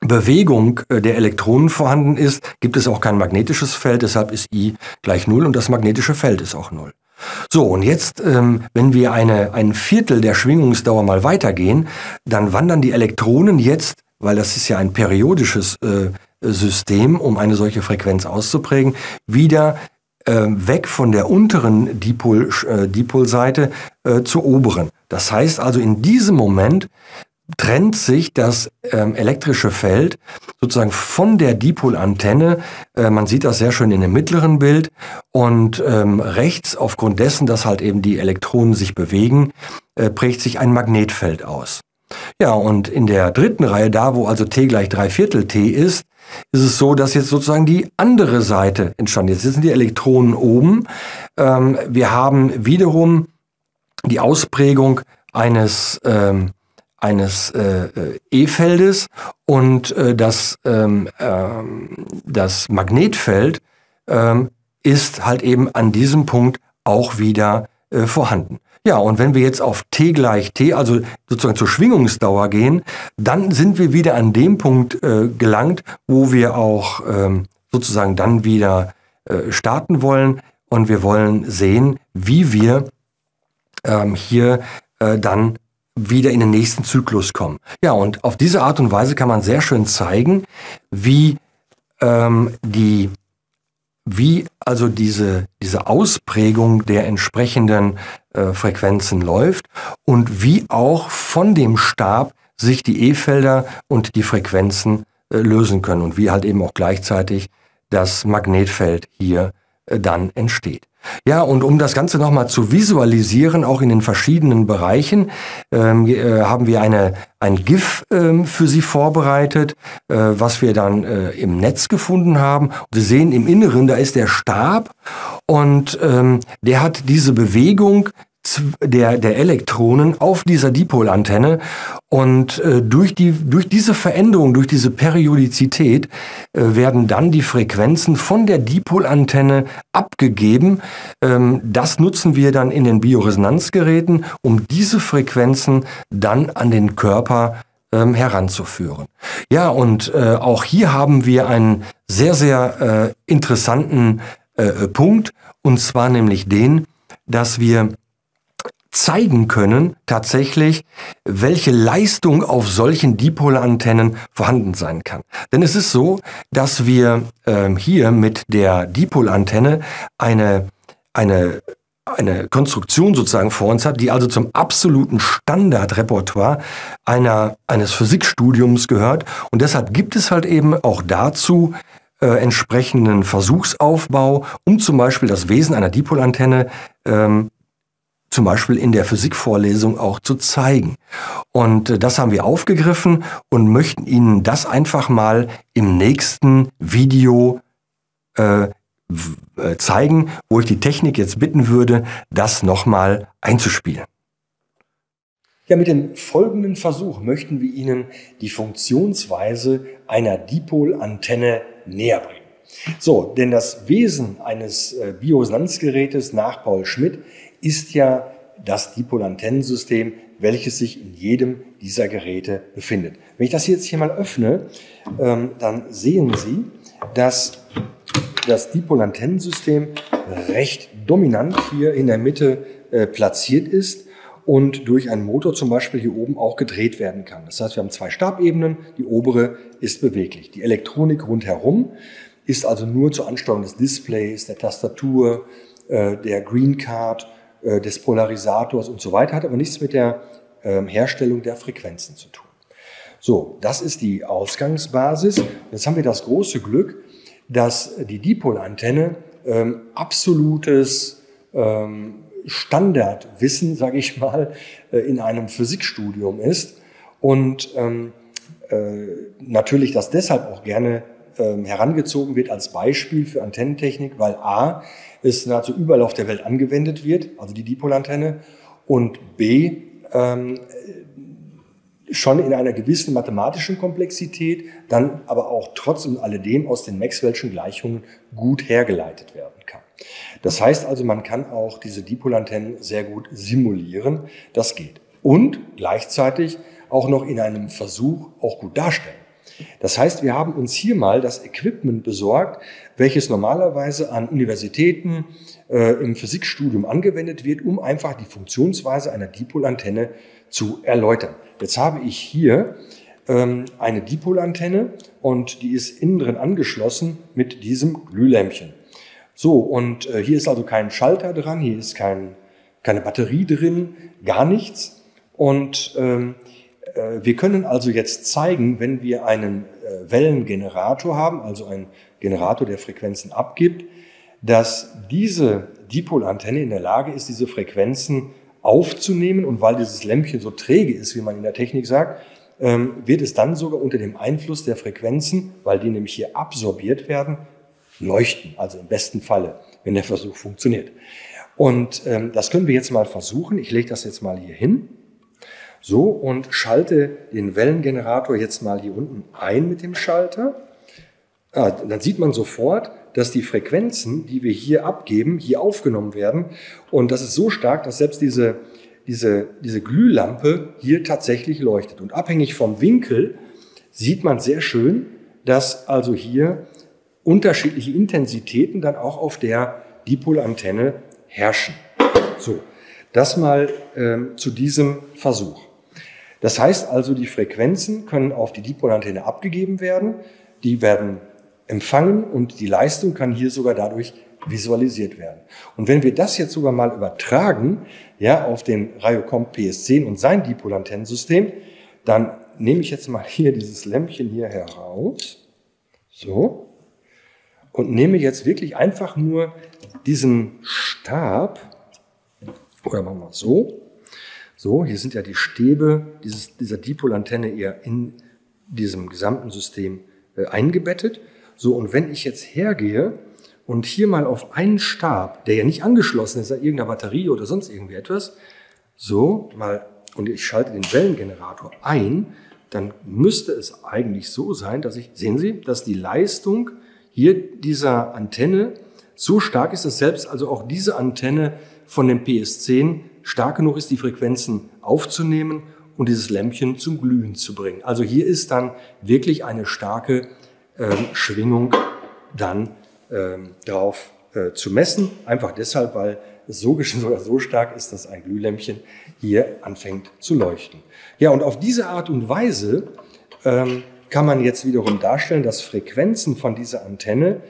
Bewegung äh, der Elektronen vorhanden ist, gibt es auch kein magnetisches Feld. Deshalb ist I gleich Null und das magnetische Feld ist auch Null. So, und jetzt, ähm, wenn wir eine, ein Viertel der Schwingungsdauer mal weitergehen, dann wandern die Elektronen jetzt, weil das ist ja ein periodisches äh, System, um eine solche Frequenz auszuprägen, wieder äh, weg von der unteren Dipol, äh, Dipolseite äh, zur oberen. Das heißt also, in diesem Moment trennt sich das ähm, elektrische Feld sozusagen von der Dipolantenne. Äh, man sieht das sehr schön in dem mittleren Bild. Und ähm, rechts, aufgrund dessen, dass halt eben die Elektronen sich bewegen, äh, prägt sich ein Magnetfeld aus. Ja, und in der dritten Reihe, da wo also t gleich drei Viertel t ist, ist es so, dass jetzt sozusagen die andere Seite entstanden ist. Jetzt sind die Elektronen oben. Ähm, wir haben wiederum die Ausprägung eines ähm, eines äh, äh, E-Feldes und äh, das, ähm, ähm, das Magnetfeld ähm, ist halt eben an diesem Punkt auch wieder äh, vorhanden. Ja, und wenn wir jetzt auf t gleich t, also sozusagen zur Schwingungsdauer gehen, dann sind wir wieder an dem Punkt äh, gelangt, wo wir auch ähm, sozusagen dann wieder äh, starten wollen und wir wollen sehen, wie wir ähm, hier äh, dann wieder in den nächsten Zyklus kommen. Ja, und auf diese Art und Weise kann man sehr schön zeigen, wie ähm, die wie also diese, diese Ausprägung der entsprechenden äh, Frequenzen läuft und wie auch von dem Stab sich die E-Felder und die Frequenzen äh, lösen können und wie halt eben auch gleichzeitig das Magnetfeld hier dann entsteht. Ja, und um das Ganze nochmal zu visualisieren, auch in den verschiedenen Bereichen, ähm, äh, haben wir eine, ein GIF ähm, für Sie vorbereitet, äh, was wir dann äh, im Netz gefunden haben. Und Sie sehen im Inneren, da ist der Stab und ähm, der hat diese Bewegung der, der Elektronen auf dieser Dipolantenne und äh, durch, die, durch diese Veränderung, durch diese Periodizität äh, werden dann die Frequenzen von der Dipolantenne abgegeben. Ähm, das nutzen wir dann in den Bioresonanzgeräten, um diese Frequenzen dann an den Körper ähm, heranzuführen. Ja, und äh, auch hier haben wir einen sehr, sehr äh, interessanten äh, Punkt, und zwar nämlich den, dass wir zeigen können, tatsächlich, welche Leistung auf solchen Dipolantennen vorhanden sein kann. Denn es ist so, dass wir ähm, hier mit der Dipolantenne eine, eine eine Konstruktion sozusagen vor uns hat, die also zum absoluten Standardrepertoire einer, eines Physikstudiums gehört. Und deshalb gibt es halt eben auch dazu äh, entsprechenden Versuchsaufbau, um zum Beispiel das Wesen einer Dipolantenne ähm, zum Beispiel in der Physikvorlesung auch zu zeigen. Und äh, das haben wir aufgegriffen und möchten Ihnen das einfach mal im nächsten Video äh, äh, zeigen, wo ich die Technik jetzt bitten würde, das nochmal einzuspielen. Ja, mit dem folgenden Versuch möchten wir Ihnen die Funktionsweise einer Dipolantenne näher bringen. So, denn das Wesen eines äh, Bioresonanzgerätes nach Paul Schmidt ist ja das Dipolantennensystem, welches sich in jedem dieser Geräte befindet. Wenn ich das jetzt hier mal öffne, ähm, dann sehen Sie, dass das Dipolantennensystem recht dominant hier in der Mitte äh, platziert ist und durch einen Motor zum Beispiel hier oben auch gedreht werden kann. Das heißt, wir haben zwei Stabebenen, die obere ist beweglich. Die Elektronik rundherum ist also nur zur Ansteuerung des Displays, der Tastatur, äh, der Green Card äh, des Polarisators und so weiter, hat aber nichts mit der ähm, Herstellung der Frequenzen zu tun. So, das ist die Ausgangsbasis. Jetzt haben wir das große Glück, dass die Dipolantenne ähm, absolutes ähm, Standardwissen, sage ich mal, äh, in einem Physikstudium ist und ähm, äh, natürlich das deshalb auch gerne ähm, herangezogen wird als Beispiel für Antennentechnik, weil A, es nahezu überall auf der Welt angewendet wird, also die Dipolantenne, und B, ähm, schon in einer gewissen mathematischen Komplexität, dann aber auch trotz und alledem aus den Maxwell'schen Gleichungen gut hergeleitet werden kann. Das heißt also, man kann auch diese Dipolantennen sehr gut simulieren. Das geht. Und gleichzeitig auch noch in einem Versuch auch gut darstellen. Das heißt, wir haben uns hier mal das Equipment besorgt, welches normalerweise an Universitäten äh, im Physikstudium angewendet wird, um einfach die Funktionsweise einer Dipolantenne zu erläutern. Jetzt habe ich hier ähm, eine Dipolantenne und die ist innen drin angeschlossen mit diesem Glühlämpchen. So, und äh, hier ist also kein Schalter dran, hier ist kein, keine Batterie drin, gar nichts. Und ähm, äh, wir können also jetzt zeigen, wenn wir einen äh, Wellengenerator haben, also einen Generator, der Frequenzen abgibt, dass diese Dipolantenne in der Lage ist, diese Frequenzen aufzunehmen. Und weil dieses Lämpchen so träge ist, wie man in der Technik sagt, ähm, wird es dann sogar unter dem Einfluss der Frequenzen, weil die nämlich hier absorbiert werden, leuchten. Also im besten Falle, wenn der Versuch funktioniert. Und ähm, das können wir jetzt mal versuchen. Ich lege das jetzt mal hier hin. So, und schalte den Wellengenerator jetzt mal hier unten ein mit dem Schalter. Ah, dann sieht man sofort, dass die Frequenzen, die wir hier abgeben, hier aufgenommen werden. Und das ist so stark, dass selbst diese, diese, diese Glühlampe hier tatsächlich leuchtet. Und abhängig vom Winkel sieht man sehr schön, dass also hier unterschiedliche Intensitäten dann auch auf der Dipolantenne herrschen. So, das mal ähm, zu diesem Versuch. Das heißt also, die Frequenzen können auf die Dipolantenne abgegeben werden. Die werden empfangen und die Leistung kann hier sogar dadurch visualisiert werden. Und wenn wir das jetzt sogar mal übertragen, ja, auf den Rayocom PS10 und sein Dipolantennensystem, dann nehme ich jetzt mal hier dieses Lämpchen hier heraus, so, und nehme jetzt wirklich einfach nur diesen Stab, oder machen wir so, so, hier sind ja die Stäbe dieses, dieser Dipolantenne eher in diesem gesamten System äh, eingebettet. So, und wenn ich jetzt hergehe und hier mal auf einen Stab, der ja nicht angeschlossen ist an irgendeiner Batterie oder sonst irgendwie etwas, so mal, und ich schalte den Wellengenerator ein, dann müsste es eigentlich so sein, dass ich, sehen Sie, dass die Leistung hier dieser Antenne so stark ist, dass selbst also auch diese Antenne von dem PS10 stark genug ist, die Frequenzen aufzunehmen und dieses Lämpchen zum Glühen zu bringen. Also hier ist dann wirklich eine starke ähm, Schwingung dann ähm, darauf äh, zu messen. Einfach deshalb, weil es so, sogar so stark ist, dass ein Glühlämpchen hier anfängt zu leuchten. Ja, und auf diese Art und Weise ähm, kann man jetzt wiederum darstellen, dass Frequenzen von dieser Antenne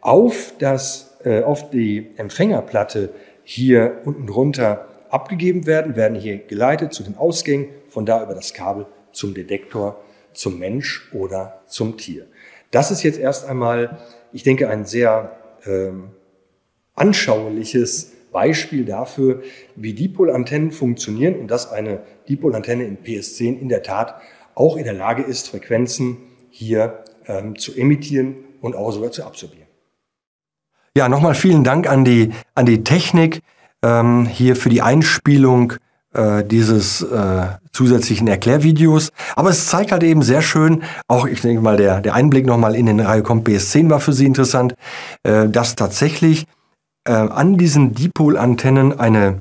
auf, das, äh, auf die Empfängerplatte hier unten drunter abgegeben werden, werden hier geleitet zu den Ausgängen, von da über das Kabel zum Detektor, zum Mensch oder zum Tier. Das ist jetzt erst einmal, ich denke, ein sehr ähm, anschauliches Beispiel dafür, wie Dipolantennen funktionieren und dass eine Dipolantenne in PS10 in der Tat auch in der Lage ist, Frequenzen hier ähm, zu emittieren und auch sogar zu absorbieren. Ja, nochmal vielen Dank an die, an die Technik ähm, hier für die Einspielung äh, dieses äh, zusätzlichen Erklärvideos. Aber es zeigt halt eben sehr schön, auch ich denke mal, der, der Einblick nochmal in den Rayocom BS10 war für Sie interessant, äh, dass tatsächlich äh, an diesen Dipol-Antennen eine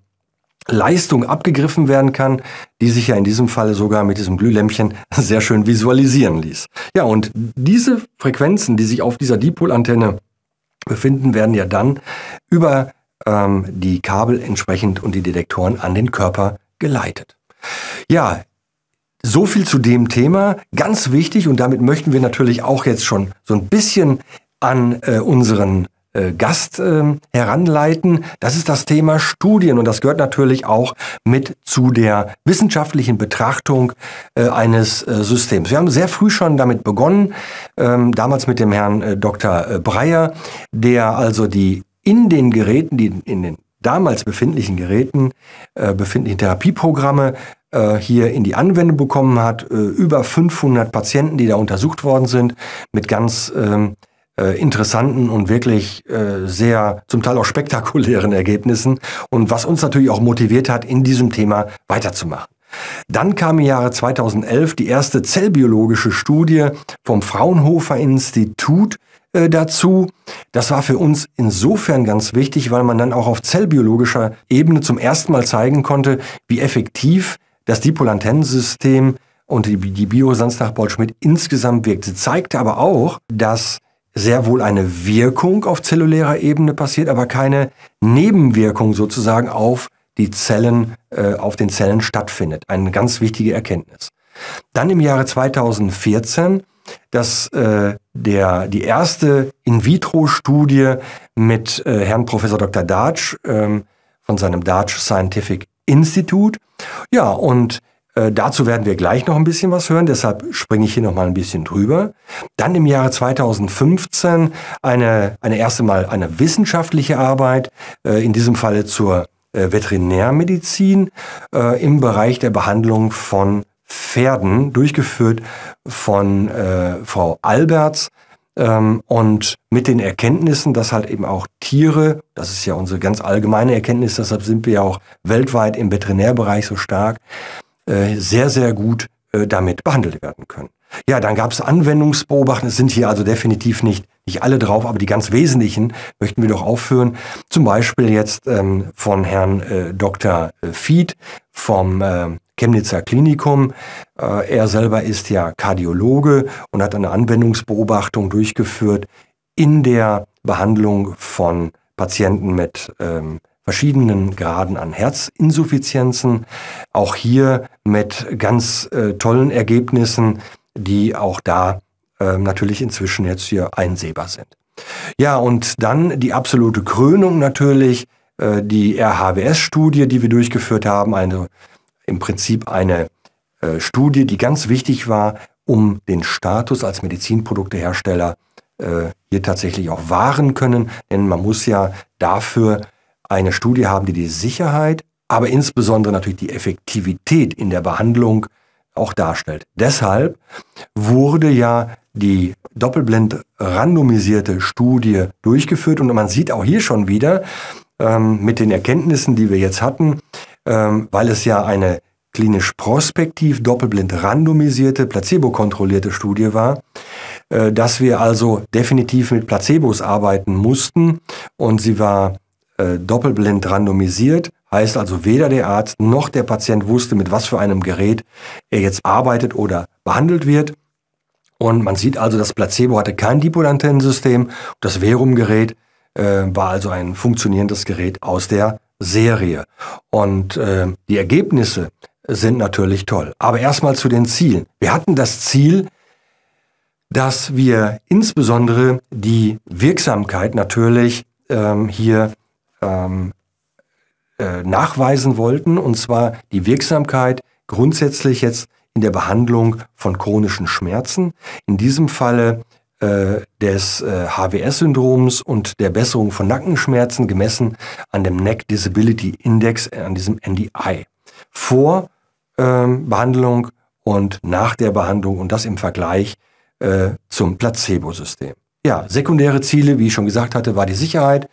Leistung abgegriffen werden kann, die sich ja in diesem Falle sogar mit diesem Glühlämpchen sehr schön visualisieren ließ. Ja, und diese Frequenzen, die sich auf dieser Dipolantenne befinden, werden ja dann über ähm, die Kabel entsprechend und die Detektoren an den Körper geleitet. Ja, so viel zu dem Thema. Ganz wichtig und damit möchten wir natürlich auch jetzt schon so ein bisschen an äh, unseren äh, Gast äh, heranleiten. Das ist das Thema Studien und das gehört natürlich auch mit zu der wissenschaftlichen Betrachtung äh, eines äh, Systems. Wir haben sehr früh schon damit begonnen, ähm, damals mit dem Herrn äh, Dr. Breyer, der also die in den Geräten, die in den damals befindlichen Geräten, äh, befindlichen Therapieprogramme äh, hier in die Anwendung bekommen hat. Äh, über 500 Patienten, die da untersucht worden sind, mit ganz ähm, äh, interessanten und wirklich äh, sehr zum Teil auch spektakulären Ergebnissen und was uns natürlich auch motiviert hat, in diesem Thema weiterzumachen. Dann kam im Jahre 2011 die erste zellbiologische Studie vom Fraunhofer Institut äh, dazu. Das war für uns insofern ganz wichtig, weil man dann auch auf zellbiologischer Ebene zum ersten Mal zeigen konnte, wie effektiv das Dipolantensystem und die, die Bioresonanz nach Paul-Schmidt insgesamt wirkt. Sie zeigte aber auch, dass sehr wohl eine Wirkung auf zellulärer Ebene passiert, aber keine Nebenwirkung sozusagen auf die Zellen, äh, auf den Zellen stattfindet. Eine ganz wichtige Erkenntnis. Dann im Jahre 2014 dass äh, der, die erste In-vitro-Studie mit äh, Herrn Professor Dr. Darch ähm, von seinem Darch Scientific Institute. Ja, und äh, dazu werden wir gleich noch ein bisschen was hören, deshalb springe ich hier noch mal ein bisschen drüber. Dann im Jahre 2015 eine, eine erste Mal eine wissenschaftliche Arbeit, äh, in diesem Falle zur äh, Veterinärmedizin äh, im Bereich der Behandlung von Pferden, durchgeführt von äh, Frau Alberts. Ähm, und mit den Erkenntnissen, dass halt eben auch Tiere, das ist ja unsere ganz allgemeine Erkenntnis, deshalb sind wir ja auch weltweit im Veterinärbereich so stark, äh, sehr, sehr gut äh, damit behandelt werden können. Ja, dann gab es Anwendungsbeobachten. Es sind hier also definitiv nicht, nicht alle drauf, aber die ganz wesentlichen möchten wir doch aufführen. Zum Beispiel jetzt ähm, von Herrn äh, Dr. Fied vom äh, Chemnitzer Klinikum. Äh, er selber ist ja Kardiologe und hat eine Anwendungsbeobachtung durchgeführt in der Behandlung von Patienten mit ähm, verschiedenen Graden an Herzinsuffizienzen. Auch hier mit ganz äh, tollen Ergebnissen, die auch da äh, natürlich inzwischen jetzt hier einsehbar sind. Ja, und dann die absolute Krönung natürlich, äh, die RHWS-Studie, die wir durchgeführt haben, eine im Prinzip eine äh, Studie, die ganz wichtig war, um den Status als Medizinproduktehersteller äh, hier tatsächlich auch wahren können. Denn man muss ja dafür eine Studie haben, die die Sicherheit, aber insbesondere natürlich die Effektivität in der Behandlung auch darstellt. Deshalb wurde ja die doppelblind randomisierte Studie durchgeführt und man sieht auch hier schon wieder ähm, mit den Erkenntnissen, die wir jetzt hatten, ähm, weil es ja eine klinisch prospektiv, doppelblind randomisierte, placebo-kontrollierte Studie war, äh, dass wir also definitiv mit Placebos arbeiten mussten und sie war äh, doppelblind randomisiert, heißt also weder der Arzt noch der Patient wusste, mit was für einem Gerät er jetzt arbeitet oder behandelt wird. Und man sieht also, das Placebo hatte kein Dipolantensystem. Das Verum-Gerät äh, war also ein funktionierendes Gerät aus der Serie. Und äh, die Ergebnisse sind natürlich toll. Aber erstmal zu den Zielen. Wir hatten das Ziel, dass wir insbesondere die Wirksamkeit natürlich ähm, hier ähm, äh, nachweisen wollten. Und zwar die Wirksamkeit grundsätzlich jetzt in der Behandlung von chronischen Schmerzen. In diesem Falle äh, des äh, HWS-Syndroms und der Besserung von Nackenschmerzen gemessen an dem Neck Disability Index, äh, an diesem NDI. Vor ähm, Behandlung und nach der Behandlung und das im Vergleich äh, zum Placebo-System. Ja, sekundäre Ziele, wie ich schon gesagt hatte, war die Sicherheit,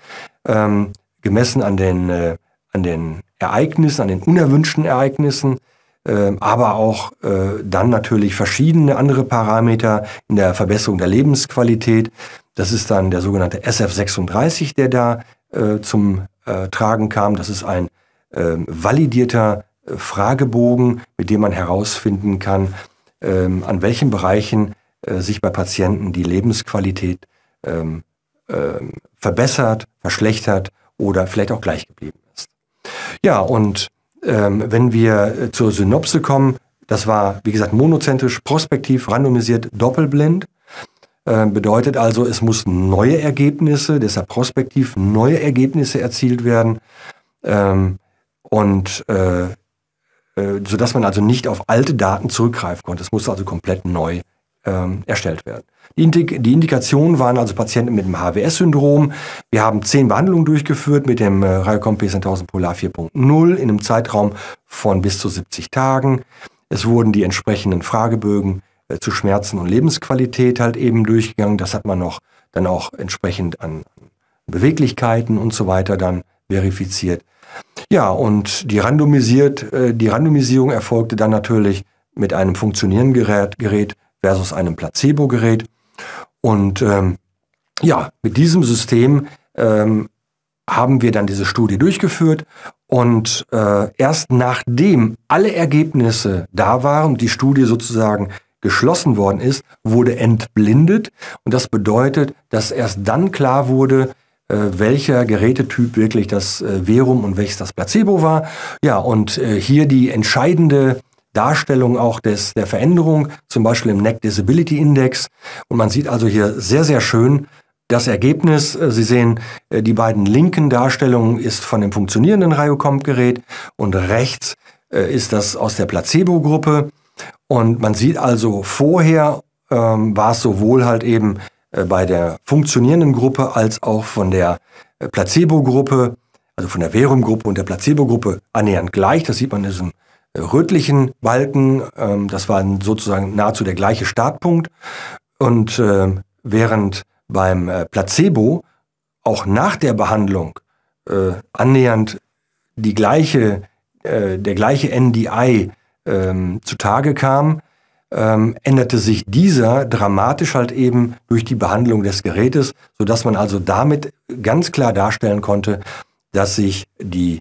ähm, gemessen an den, äh, an den Ereignissen, an den unerwünschten Ereignissen, aber auch äh, dann natürlich verschiedene andere Parameter in der Verbesserung der Lebensqualität. Das ist dann der sogenannte SF36, der da äh, zum äh, Tragen kam. Das ist ein äh, validierter Fragebogen, mit dem man herausfinden kann, äh, an welchen Bereichen sich bei Patienten die Lebensqualität ähm, verbessert, verschlechtert oder vielleicht auch gleich geblieben ist. Ja, und ähm, wenn wir äh, zur Synopse kommen, das war, wie gesagt, monozentrisch, prospektiv, randomisiert, doppelblind. Äh, bedeutet also, es mussten neue Ergebnisse, deshalb prospektiv neue Ergebnisse erzielt werden. Ähm, und äh, äh, sodass man also nicht auf alte Daten zurückgreifen konnte. Es musste also komplett neu ähm, erstellt werden. Die, Indik die Indikationen waren also Patienten mit dem HWS-Syndrom. Wir haben zehn Behandlungen durchgeführt mit dem äh, Rayocom P1000 Polar 4.0 in einem Zeitraum von bis zu 70 Tagen. Es wurden die entsprechenden Fragebögen äh, zu Schmerzen und Lebensqualität halt eben durchgegangen. Das hat man noch dann auch entsprechend an Beweglichkeiten und so weiter dann verifiziert. Ja, und die, randomisiert, äh, die Randomisierung erfolgte dann natürlich mit einem funktionierenden Gerät, Gerät versus einem Placebo-Gerät. Und ähm, ja, mit diesem System ähm, haben wir dann diese Studie durchgeführt und äh, erst nachdem alle Ergebnisse da waren, die Studie sozusagen geschlossen worden ist, wurde entblindet. Und das bedeutet, dass erst dann klar wurde, äh, welcher Gerätetyp wirklich das äh, Verum und welches das Placebo war. Ja, und äh, hier die entscheidende Darstellung auch des, der Veränderung, zum Beispiel im Neck Disability Index. Und man sieht also hier sehr, sehr schön, das Ergebnis, äh, Sie sehen, äh, die beiden linken Darstellungen ist von dem funktionierenden Rayocomp-Gerät und rechts äh, ist das aus der Placebo-Gruppe. Und man sieht also vorher ähm, war es sowohl halt eben bei der funktionierenden Gruppe als auch von der Placebo-Gruppe, also von der Verum-Gruppe und der Placebo-Gruppe annähernd gleich. Das sieht man in diesem rötlichen Balken. Ähm, das war sozusagen nahezu der gleiche Startpunkt. Und äh, während beim äh, Placebo auch nach der Behandlung äh, annähernd die gleiche, äh, der gleiche NDI ähm, zutage kam, ähm, änderte sich dieser dramatisch halt eben durch die Behandlung des Gerätes, sodass man also damit ganz klar darstellen konnte, dass sich die,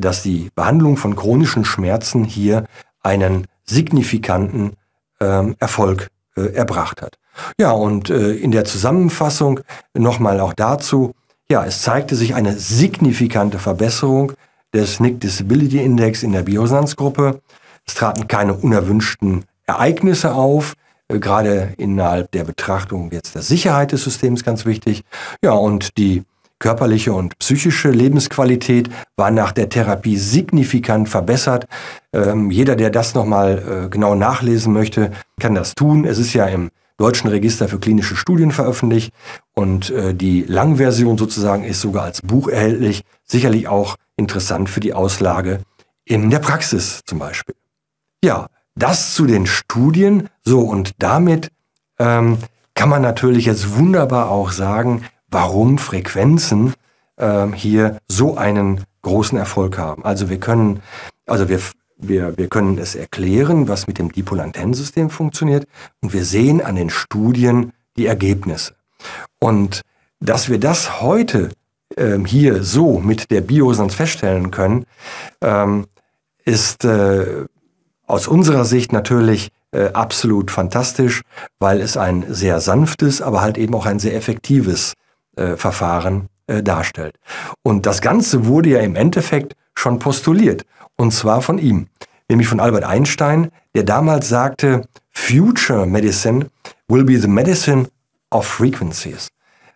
dass die Behandlung von chronischen Schmerzen hier einen signifikanten ähm, Erfolg äh, erbracht hat. Ja, und äh, in der Zusammenfassung nochmal auch dazu, ja, es zeigte sich eine signifikante Verbesserung des NIC Disability Index in der Biosanzgruppe. Es traten keine unerwünschten Ereignisse auf, äh, gerade innerhalb der Betrachtung jetzt der Sicherheit des Systems ganz wichtig. Ja, und die körperliche und psychische Lebensqualität war nach der Therapie signifikant verbessert. Ähm, jeder, der das nochmal äh, genau nachlesen möchte, kann das tun. Es ist ja im Deutschen Register für klinische Studien veröffentlicht und äh, die Langversion sozusagen ist sogar als Buch erhältlich. Sicherlich auch interessant für die Auslage in der Praxis zum Beispiel. Ja, das zu den Studien. So, und damit ähm, kann man natürlich jetzt wunderbar auch sagen, warum Frequenzen ähm, hier so einen großen Erfolg haben. Also wir können, also wir wir, wir können es erklären, was mit dem Dipolantensystem funktioniert und wir sehen an den Studien die Ergebnisse. Und dass wir das heute ähm, hier so mit der Biosans feststellen können, ähm, ist äh, aus unserer Sicht natürlich äh, absolut fantastisch, weil es ein sehr sanftes, aber halt eben auch ein sehr effektives äh, Verfahren äh, darstellt. Und das Ganze wurde ja im Endeffekt schon postuliert. Und zwar von ihm, nämlich von Albert Einstein, der damals sagte, Future Medicine will be the medicine of frequencies.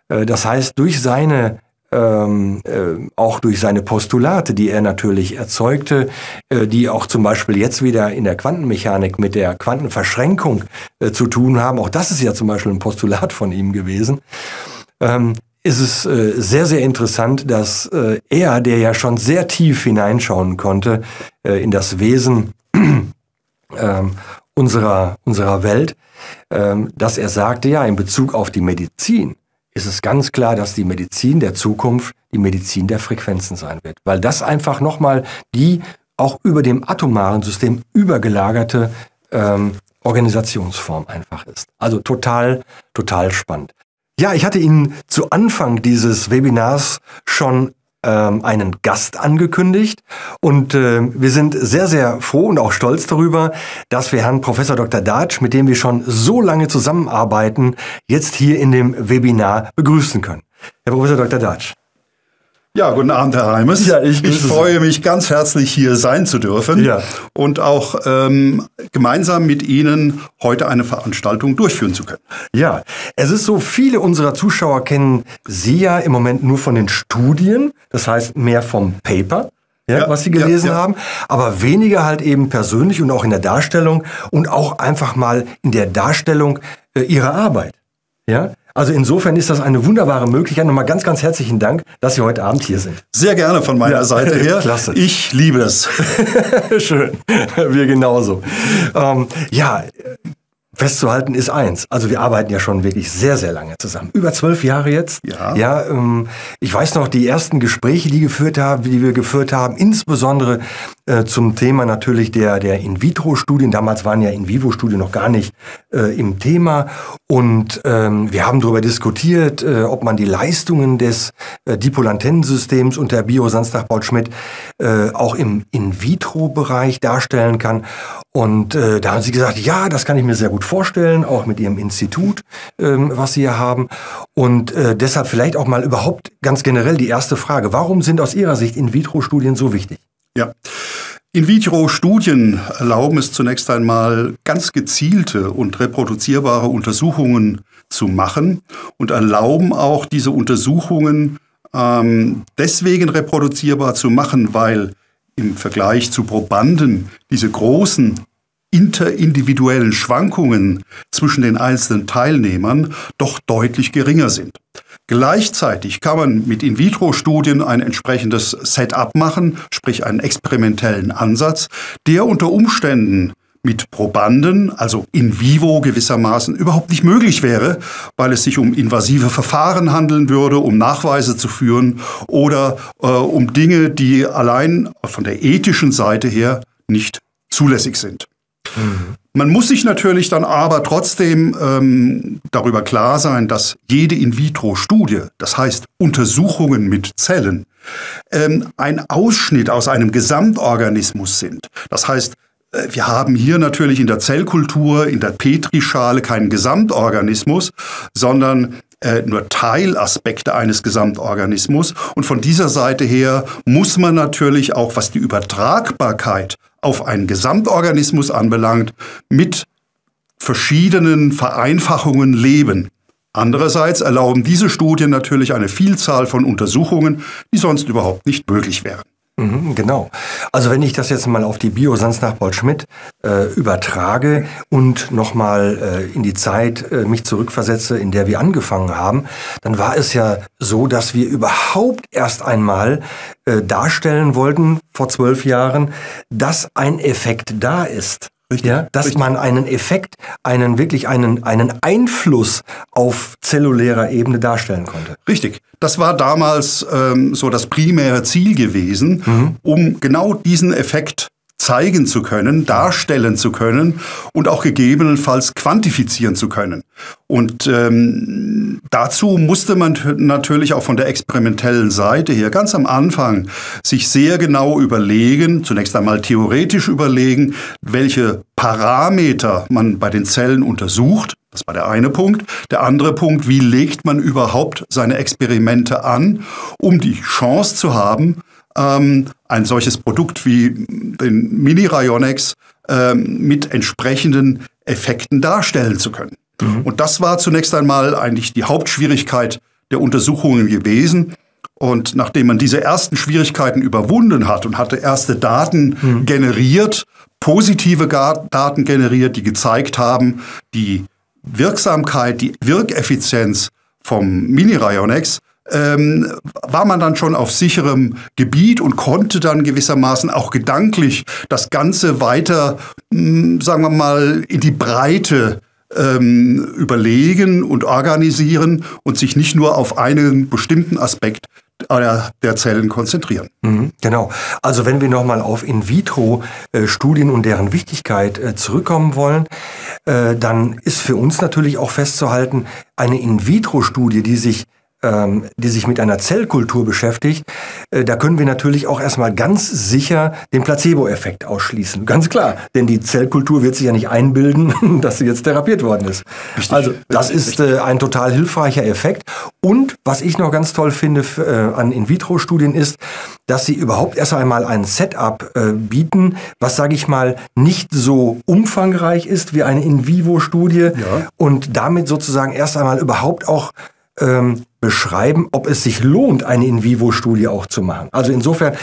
Äh, das heißt, durch seine ähm, äh, auch durch seine Postulate, die er natürlich erzeugte, äh, die auch zum Beispiel jetzt wieder in der Quantenmechanik mit der Quantenverschränkung äh, zu tun haben. Auch das ist ja zum Beispiel ein Postulat von ihm gewesen. Ähm, ist es äh, sehr, sehr interessant, dass äh, er, der ja schon sehr tief hineinschauen konnte äh, in das Wesen ähm, unserer, unserer Welt, ähm, dass er sagte, ja, in Bezug auf die Medizin ist es ganz klar, dass die Medizin der Zukunft die Medizin der Frequenzen sein wird, weil das einfach nochmal die auch über dem atomaren System übergelagerte ähm, Organisationsform einfach ist. Also total, total spannend. Ja, ich hatte Ihnen zu Anfang dieses Webinars schon ähm, einen Gast angekündigt und äh, wir sind sehr, sehr froh und auch stolz darüber, dass wir Herrn Professor Dr. Datsch, mit dem wir schon so lange zusammenarbeiten, jetzt hier in dem Webinar begrüßen können. Herr Professor Dr. Datsch. Ja, guten Abend, Herr Heimes. Ja, ich, ich freue mich ganz herzlich, hier sein zu dürfen ja. und auch ähm, gemeinsam mit Ihnen heute eine Veranstaltung durchführen zu können. Ja, es ist so, viele unserer Zuschauer kennen Sie ja im Moment nur von den Studien, das heißt mehr vom Paper. Ja, ja, was sie gelesen ja, ja. haben, aber weniger halt eben persönlich und auch in der Darstellung und auch einfach mal in der Darstellung äh, ihrer Arbeit. Ja, Also insofern ist das eine wunderbare Möglichkeit. Nochmal ganz, ganz herzlichen Dank, dass Sie heute Abend hier sind. Sehr gerne von meiner ja. Seite her. Klasse. Ich liebe es. Schön. Wir genauso. Ähm, ja, festzuhalten ist eins. Also wir arbeiten ja schon wirklich sehr, sehr lange zusammen. Über zwölf Jahre jetzt. Ja. Ja, ähm, ich weiß noch die ersten Gespräche, die geführt haben, die wir geführt haben, insbesondere äh, zum Thema natürlich der der In-vitro-Studien. Damals waren ja In-vivo-Studien noch gar nicht äh, im Thema und ähm, wir haben darüber diskutiert, äh, ob man die Leistungen des äh, Dipolantennensystems und der Biosanstach Schmidt äh, auch im In-vitro-Bereich darstellen kann. Und äh, da haben sie gesagt, ja, das kann ich mir sehr gut vorstellen, auch mit ihrem Institut, ähm, was sie hier haben. Und äh, deshalb vielleicht auch mal überhaupt ganz generell die erste Frage, warum sind aus Ihrer Sicht In-vitro-Studien so wichtig? Ja. In-vitro-Studien erlauben es zunächst einmal ganz gezielte und reproduzierbare Untersuchungen zu machen und erlauben auch diese Untersuchungen ähm, deswegen reproduzierbar zu machen, weil im Vergleich zu Probanden diese großen interindividuellen Schwankungen zwischen den einzelnen Teilnehmern doch deutlich geringer sind. Gleichzeitig kann man mit In-vitro-Studien ein entsprechendes Setup machen, sprich einen experimentellen Ansatz, der unter Umständen mit Probanden, also in vivo gewissermaßen, überhaupt nicht möglich wäre, weil es sich um invasive Verfahren handeln würde, um Nachweise zu führen oder äh, um Dinge, die allein von der ethischen Seite her nicht zulässig sind. Man muss sich natürlich dann aber trotzdem ähm, darüber klar sein, dass jede In-vitro-Studie, das heißt Untersuchungen mit Zellen, ähm, ein Ausschnitt aus einem Gesamtorganismus sind. Das heißt, äh, wir haben hier natürlich in der Zellkultur, in der Petrischale keinen Gesamtorganismus, sondern äh, nur Teilaspekte eines Gesamtorganismus. Und von dieser Seite her muss man natürlich auch, was die Übertragbarkeit auf einen Gesamtorganismus anbelangt, mit verschiedenen Vereinfachungen leben. Andererseits erlauben diese Studien natürlich eine Vielzahl von Untersuchungen, die sonst überhaupt nicht möglich wären. Mhm, genau. Also wenn ich das jetzt mal auf die Biosans nach Paul-Schmidt äh, übertrage und nochmal äh, in die Zeit äh, mich zurückversetze, in der wir angefangen haben, dann war es ja so, dass wir überhaupt erst einmal äh, darstellen wollten, vor zwölf Jahren, dass ein Effekt da ist. Richtig, ja, dass richtig. man einen Effekt, einen wirklich einen, einen Einfluss auf zellulärer Ebene darstellen konnte. Richtig. Das war damals ähm, so das primäre Ziel gewesen, mhm. um genau diesen Effekt zeigen zu können, darstellen zu können und auch gegebenenfalls quantifizieren zu können. Und ähm, dazu musste man natürlich auch von der experimentellen Seite her ganz am Anfang sich sehr genau überlegen, zunächst einmal theoretisch überlegen, welche Parameter man bei den Zellen untersucht. Das war der eine Punkt. Der andere Punkt, wie legt man überhaupt seine Experimente an, um die Chance zu haben, ähm, ein solches Produkt wie den Mini Ryonex ähm, mit entsprechenden Effekten darstellen zu können. Mhm. Und das war zunächst einmal eigentlich die Hauptschwierigkeit der Untersuchungen gewesen. Und nachdem man diese ersten Schwierigkeiten überwunden hat und hatte erste Daten mhm. generiert, positive Daten generiert, die gezeigt haben, die Wirksamkeit, die Wirkeffizienz vom Mini-Ryonex ähm, war man dann schon auf sicherem Gebiet und konnte dann gewissermaßen auch gedanklich das Ganze weiter, mh, hm, sagen wir mal, in die Breite ähm, überlegen und organisieren und sich nicht nur auf einen bestimmten Aspekt der, Zellen konzentrieren. Mhm, genau. Also wenn wir nochmal auf In-vitro-Studien und deren Wichtigkeit äh, zurückkommen wollen, äh, dann ist für uns natürlich auch festzuhalten, eine In-vitro-Studie, die sich die sich mit einer Zellkultur beschäftigt, äh, da können wir natürlich auch erstmal ganz sicher den Placebo-Effekt ausschließen. Ganz klar, denn die Zellkultur wird sich ja nicht einbilden, dass sie jetzt therapiert worden ist. Richtig, also das ist äh, ein total hilfreicher Effekt. Und was ich noch ganz toll finde äh, an In-vitro-Studien ist, dass sie überhaupt erst einmal ein Setup äh, bieten, was, sage ich mal, nicht so umfangreich ist wie eine In-vivo-Studie ja. und damit sozusagen erst einmal überhaupt auch ähm, beschreiben, ob es sich lohnt, eine In-vivo-Studie auch zu machen. Also insofern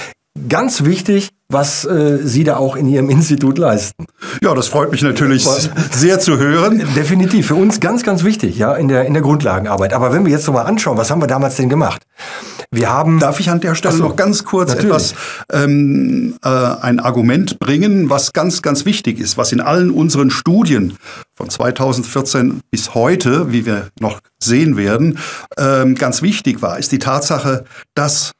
ganz wichtig, was äh, Sie da auch in Ihrem Institut leisten. Ja, das freut mich natürlich sehr zu hören. Definitiv, für uns ganz, ganz wichtig, ja, in der, in der Grundlagenarbeit. Aber wenn wir jetzt nochmal anschauen, was haben wir damals denn gemacht? Wir haben. Darf ich an der Stelle so, noch ganz kurz natürlich. etwas, ähm, äh, ein Argument bringen, was ganz, ganz wichtig ist, was in allen unseren Studien von 2014 bis heute, wie wir noch sehen werden, ähm, ganz wichtig war, ist die Tatsache, dass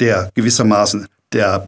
der gewissermaßen der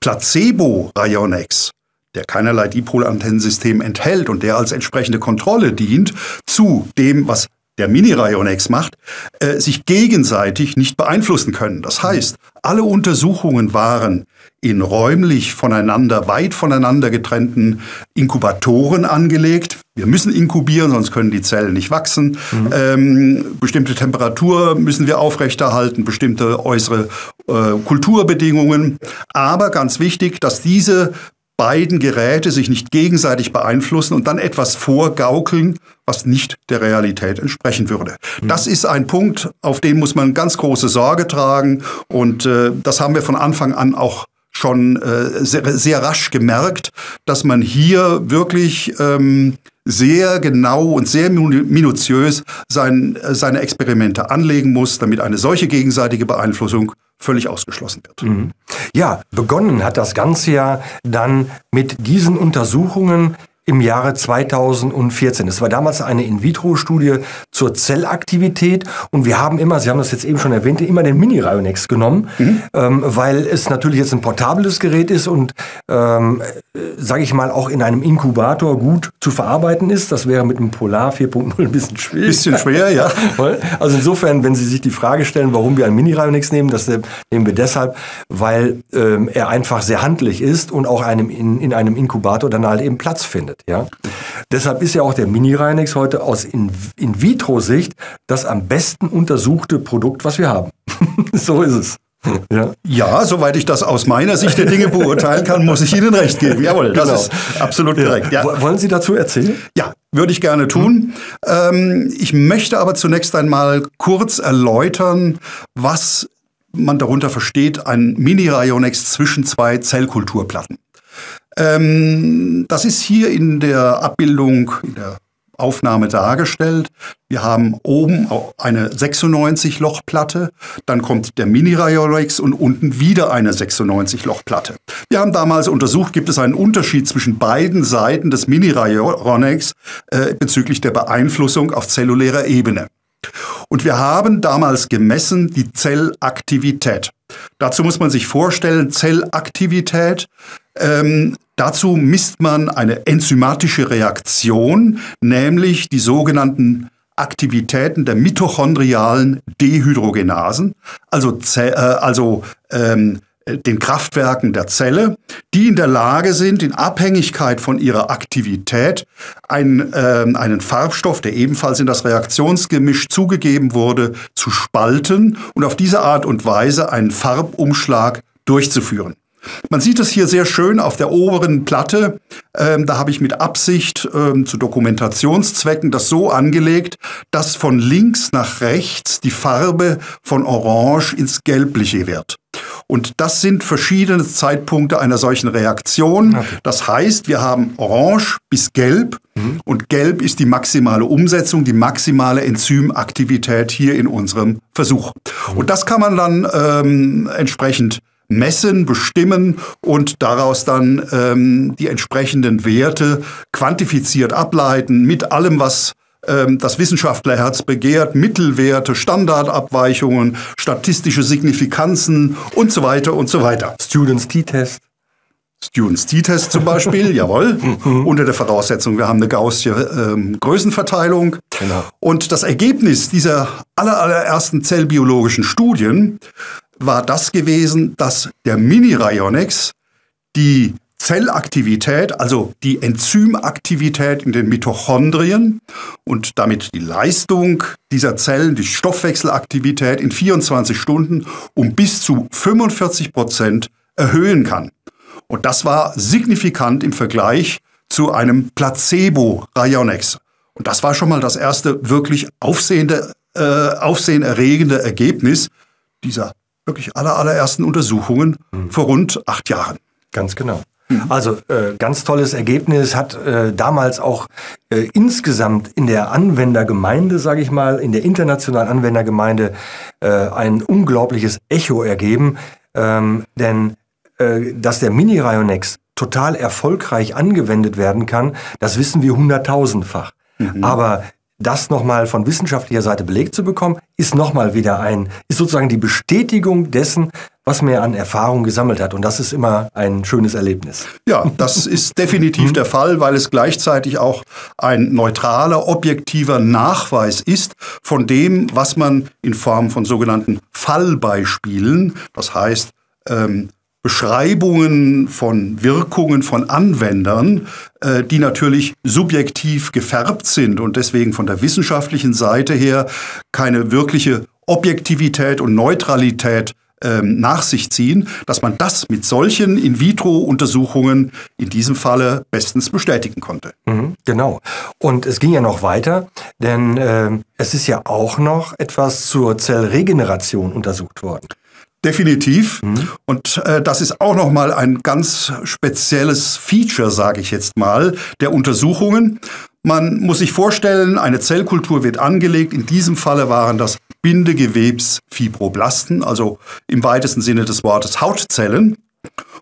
Placebo-Rayonex, der keinerlei Dipolantennensystem enthält und der als entsprechende Kontrolle dient, zu dem, was der Mini-Rayonex macht, äh, sich gegenseitig nicht beeinflussen können. Das heißt, alle Untersuchungen waren in räumlich voneinander, weit voneinander getrennten Inkubatoren angelegt. Wir müssen inkubieren, sonst können die Zellen nicht wachsen. Mhm. Ähm, bestimmte Temperatur müssen wir aufrechterhalten, bestimmte äußere äh, Kulturbedingungen. Aber ganz wichtig, dass diese beiden Geräte sich nicht gegenseitig beeinflussen und dann etwas vorgaukeln, was nicht der Realität entsprechen würde. Mhm. Das ist ein Punkt, auf den muss man ganz große Sorge tragen und äh, das haben wir von Anfang an auch schon äh, sehr, sehr, rasch gemerkt, dass man hier wirklich ähm, sehr genau und sehr minutiös sein, äh, seine Experimente anlegen muss, damit eine solche gegenseitige Beeinflussung völlig ausgeschlossen wird. Mhm. Ja, begonnen hat das Ganze ja dann mit diesen Untersuchungen im Jahre 2014. Es war damals eine In-vitro-Studie zur Zellaktivität und wir haben immer, Sie haben das jetzt eben schon erwähnt, immer den Mini-Rionex genommen, mhm. ähm, weil es natürlich jetzt ein portables Gerät ist und, ähm, äh, sage ich mal, auch in einem Inkubator gut zu verarbeiten ist. Das wäre mit dem Polar 4.0 ein bisschen schwer. Bisschen schwer, ja. Also insofern, wenn Sie sich die Frage stellen, warum wir einen Mini-Rionex nehmen, das nehmen wir deshalb, weil ähm, er einfach sehr handlich ist und auch einem in, in einem Inkubator dann halt eben Platz findet verwendet. Ja? Deshalb ist ja auch der Mini-Reinex heute aus In-vitro-Sicht das am besten untersuchte Produkt, was wir haben. so ist es. Ja. ja, soweit ich das aus meiner Sicht der Dinge beurteilen kann, muss ich Ihnen recht geben. Jawohl, das genau. ist absolut korrekt. Ja. Wollen Sie dazu erzählen? Ja, würde ich gerne tun. Mhm. Ähm, ich möchte aber zunächst einmal kurz erläutern, was man darunter versteht, ein Mini-Rayonex zwischen zwei Zellkulturplatten. Ähm, das ist hier in der Abbildung, in der Aufnahme dargestellt. Wir haben oben eine 96-Loch-Platte, dann kommt der Mini-Rayorex und unten wieder eine 96-Loch-Platte. Wir haben damals untersucht, gibt es einen Unterschied zwischen beiden Seiten des Mini-Rayorex äh, bezüglich der Beeinflussung auf zellulärer Ebene. Und wir haben damals gemessen die Zellaktivität. Dazu muss man sich vorstellen, Zellaktivität ähm, dazu misst man eine enzymatische Reaktion, nämlich die sogenannten Aktivitäten der mitochondrialen Dehydrogenasen, also, äh, also ähm, den Kraftwerken der Zelle, die in der Lage sind, in Abhängigkeit von ihrer Aktivität ein, äh, einen Farbstoff, der ebenfalls in das Reaktionsgemisch zugegeben wurde, zu spalten und auf diese Art und Weise einen Farbumschlag durchzuführen. Man sieht es hier sehr schön auf der oberen Platte. Ähm, da habe ich mit Absicht ähm, zu Dokumentationszwecken das so angelegt, dass von links nach rechts die Farbe von Orange ins Gelbliche wird. Und das sind verschiedene Zeitpunkte einer solchen Reaktion. Okay. Das heißt, wir haben Orange bis Gelb mhm. und Gelb ist die maximale Umsetzung, die maximale Enzymaktivität hier in unserem Versuch. Mhm. Und das kann man dann ähm, entsprechend messen, bestimmen und daraus dann ähm, die entsprechenden Werte quantifiziert ableiten mit allem, was ähm, das Wissenschaftlerherz begehrt, Mittelwerte, Standardabweichungen, statistische Signifikanzen und so weiter und so weiter. Students T-Test. Students T-Test zum Beispiel, jawohl, unter der Voraussetzung, wir haben eine gaussische ähm, Größenverteilung. Genau. Und das Ergebnis dieser aller, allerersten zellbiologischen Studien war das gewesen, dass der Mini-Rionex die Zellaktivität, also die Enzymaktivität in den Mitochondrien und damit die Leistung dieser Zellen, die Stoffwechselaktivität in 24 Stunden um bis zu 45 Prozent erhöhen kann. Und das war signifikant im Vergleich zu einem Placebo-Rionex. Und das war schon mal das erste wirklich aufsehende, äh, aufsehenerregende Ergebnis dieser wirklich aller, allerersten Untersuchungen mhm. vor rund acht Jahren. Ganz genau. Also äh, ganz tolles Ergebnis, hat äh, damals auch äh, insgesamt in der Anwendergemeinde, sage ich mal, in der internationalen Anwendergemeinde äh, ein unglaubliches Echo ergeben. Ähm, denn äh, dass der Mini-Rionex total erfolgreich angewendet werden kann, das wissen wir hunderttausendfach. Mhm. Aber das nochmal von wissenschaftlicher Seite belegt zu bekommen, ist nochmal wieder ein, ist sozusagen die Bestätigung dessen, was man an Erfahrung gesammelt hat. Und das ist immer ein schönes Erlebnis. Ja, das ist definitiv mhm. der Fall, weil es gleichzeitig auch ein neutraler, objektiver Nachweis ist von dem, was man in Form von sogenannten Fallbeispielen, das heißt, ähm, Beschreibungen von Wirkungen von Anwendern, äh, die natürlich subjektiv gefärbt sind und deswegen von der wissenschaftlichen Seite her keine wirkliche Objektivität und Neutralität ähm, nach sich ziehen, dass man das mit solchen In-vitro-Untersuchungen in diesem Falle bestens bestätigen konnte. Mhm, genau. Und es ging ja noch weiter, denn äh, es ist ja auch noch etwas zur Zellregeneration untersucht worden. Definitiv. Mhm. Und äh, das ist auch nochmal ein ganz spezielles Feature, sage ich jetzt mal, der Untersuchungen. Man muss sich vorstellen, eine Zellkultur wird angelegt. In diesem Falle waren das Bindegewebsfibroblasten, also im weitesten Sinne des Wortes Hautzellen.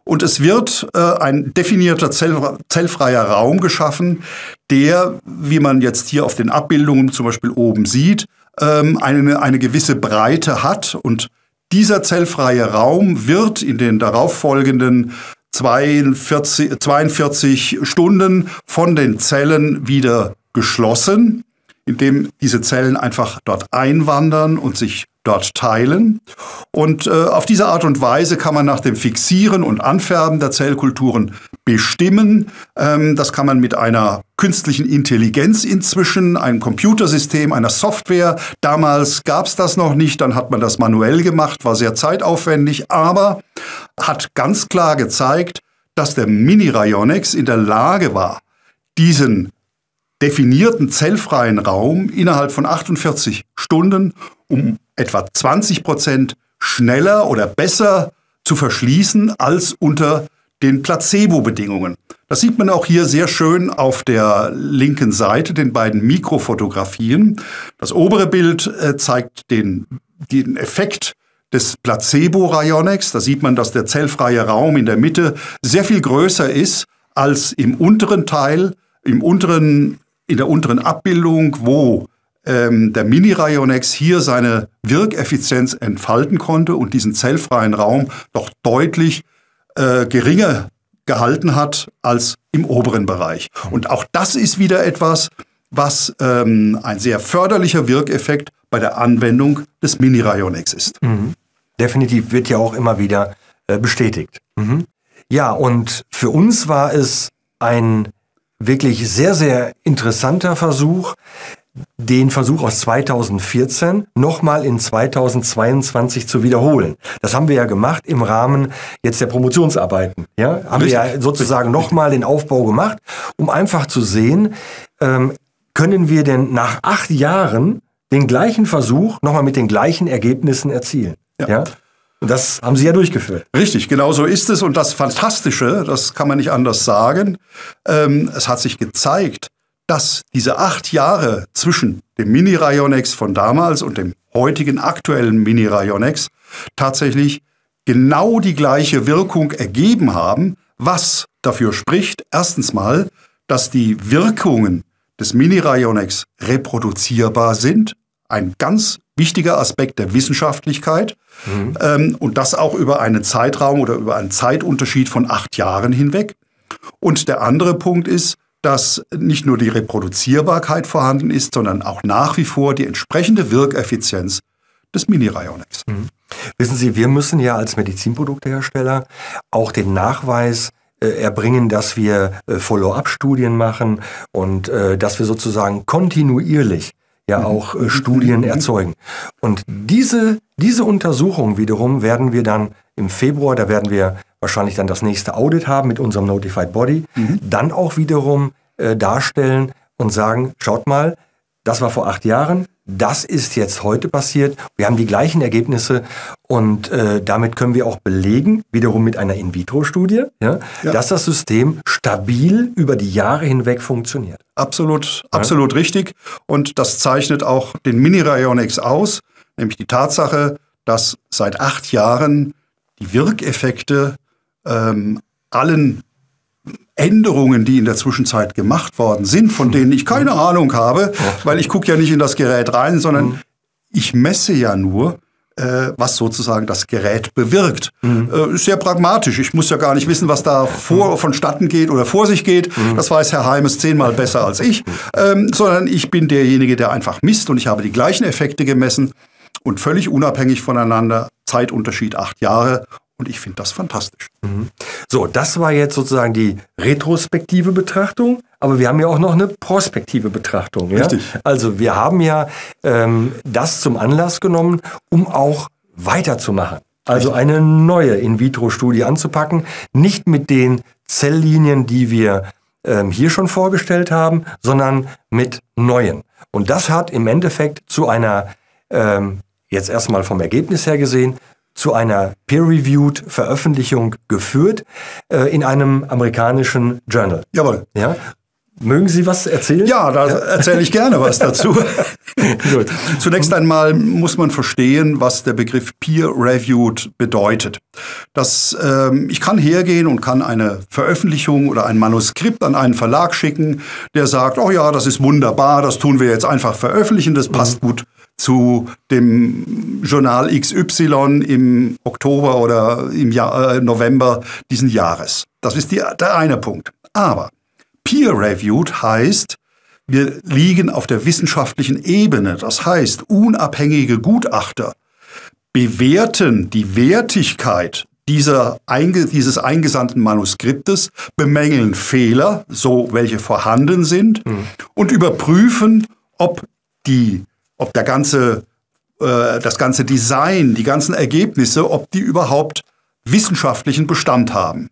Und es wird äh, ein definierter zell, zellfreier Raum geschaffen, der, wie man jetzt hier auf den Abbildungen zum Beispiel oben sieht, ähm, eine, eine gewisse Breite hat und dieser zellfreie Raum wird in den darauffolgenden 42, 42 Stunden von den Zellen wieder geschlossen, indem diese Zellen einfach dort einwandern und sich dort teilen. Und äh, auf diese Art und Weise kann man nach dem Fixieren und Anfärben der Zellkulturen bestimmen. Ähm, das kann man mit einer künstlichen Intelligenz inzwischen, einem Computersystem, einer Software. Damals gab es das noch nicht, dann hat man das manuell gemacht, war sehr zeitaufwendig, aber hat ganz klar gezeigt, dass der Mini-Rionex in der Lage war, diesen definierten zellfreien Raum innerhalb von 48 Stunden um etwa 20 Prozent schneller oder besser zu verschließen als unter den Placebo-Bedingungen. Das sieht man auch hier sehr schön auf der linken Seite, den beiden Mikrofotografien. Das obere Bild äh, zeigt den, den Effekt des Placebo-Rionex. Da sieht man, dass der zellfreie Raum in der Mitte sehr viel größer ist als im unteren Teil, im unteren, in der unteren Abbildung, wo ähm, der Mini-Rionex hier seine Wirkeffizienz entfalten konnte und diesen zellfreien Raum doch deutlich äh, geringer gehalten hat als im oberen Bereich. Und auch das ist wieder etwas, was ähm, ein sehr förderlicher Wirkeffekt bei der Anwendung des Mini-Rionex ist. Mhm. Definitiv wird ja auch immer wieder äh, bestätigt. Mhm. Ja, und für uns war es ein wirklich sehr, sehr interessanter Versuch, den Versuch aus 2014 nochmal in 2022 zu wiederholen. Das haben wir ja gemacht im Rahmen jetzt der Promotionsarbeiten. Ja, haben Richtig. wir ja sozusagen nochmal den Aufbau gemacht, um einfach zu sehen, ähm, können wir denn nach acht Jahren den gleichen Versuch nochmal mit den gleichen Ergebnissen erzielen. Ja. ja? Das haben Sie ja durchgeführt. Richtig, genau so ist es. Und das Fantastische, das kann man nicht anders sagen, ähm, es hat sich gezeigt, dass diese acht Jahre zwischen dem Mini-Rayonex von damals und dem heutigen aktuellen Mini-Rayonex tatsächlich genau die gleiche Wirkung ergeben haben, was dafür spricht, erstens mal, dass die Wirkungen des Mini-Rayonex reproduzierbar sind, ein ganz wichtiger Aspekt der Wissenschaftlichkeit mhm. ähm, und das auch über einen Zeitraum oder über einen Zeitunterschied von acht Jahren hinweg. Und der andere Punkt ist, dass nicht nur die Reproduzierbarkeit vorhanden ist, sondern auch nach wie vor die entsprechende Wirkeffizienz des Mini-Rionex. Mhm. Wissen Sie, wir müssen ja als Medizinproduktehersteller auch den Nachweis äh, erbringen, dass wir äh, Follow-up-Studien machen und äh, dass wir sozusagen kontinuierlich ja auch äh, Studien erzeugen. Und diese, diese Untersuchung wiederum werden wir dann im Februar, da werden wir wahrscheinlich dann das nächste Audit haben mit unserem Notified Body, mhm. dann auch wiederum äh, darstellen und sagen, schaut mal, das war vor acht Jahren, das ist jetzt heute passiert. Wir haben die gleichen Ergebnisse und äh, damit können wir auch belegen, wiederum mit einer In-vitro-Studie, ja, ja. dass das System stabil über die Jahre hinweg funktioniert. Absolut, absolut ja. richtig. Und das zeichnet auch den Mini-Rayonics aus, nämlich die Tatsache, dass seit acht Jahren die Wirkeffekte ähm, allen Änderungen, die in der Zwischenzeit gemacht worden sind, von denen ich keine Ahnung habe, weil ich gucke ja nicht in das Gerät rein, sondern mhm. ich messe ja nur, äh, was sozusagen das Gerät bewirkt. Mhm. Äh, sehr pragmatisch. Ich muss ja gar nicht wissen, was da vor, vonstatten geht oder vor sich geht. Mhm. Das weiß Herr Heimes zehnmal besser als ich. Ähm, sondern ich bin derjenige, der einfach misst und ich habe die gleichen Effekte gemessen und völlig unabhängig voneinander. Zeitunterschied acht Jahre und ich finde das fantastisch. Mhm. So, das war jetzt sozusagen die retrospektive Betrachtung, aber wir haben ja auch noch eine prospektive Betrachtung. Ja? Richtig. Also wir haben ja ähm, das zum Anlass genommen, um auch weiterzumachen. Also eine neue In-vitro-Studie anzupacken, nicht mit den Zelllinien, die wir ähm, hier schon vorgestellt haben, sondern mit neuen. Und das hat im Endeffekt zu einer, ähm, jetzt erstmal vom Ergebnis her gesehen, zu einer peer-reviewed Veröffentlichung geführt äh, in einem amerikanischen Journal. Jawohl. Ja? Mögen Sie was erzählen? Ja, da ja. erzähle ich gerne was dazu. Zunächst einmal muss man verstehen, was der Begriff peer-reviewed bedeutet. Das, ähm, ich kann hergehen und kann eine Veröffentlichung oder ein Manuskript an einen Verlag schicken, der sagt, oh ja, das ist wunderbar, das tun wir jetzt einfach veröffentlichen, das passt mhm. gut zu dem Journal XY im Oktober oder im Jahr, äh, November diesen Jahres. Das ist die, der eine Punkt. Aber peer-reviewed heißt, wir liegen auf der wissenschaftlichen Ebene. Das heißt, unabhängige Gutachter bewerten die Wertigkeit dieser, dieses eingesandten Manuskriptes, bemängeln Fehler, so welche vorhanden sind, mhm. und überprüfen, ob die ob der ganze, äh, das ganze Design, die ganzen Ergebnisse, ob die überhaupt wissenschaftlichen Bestand haben.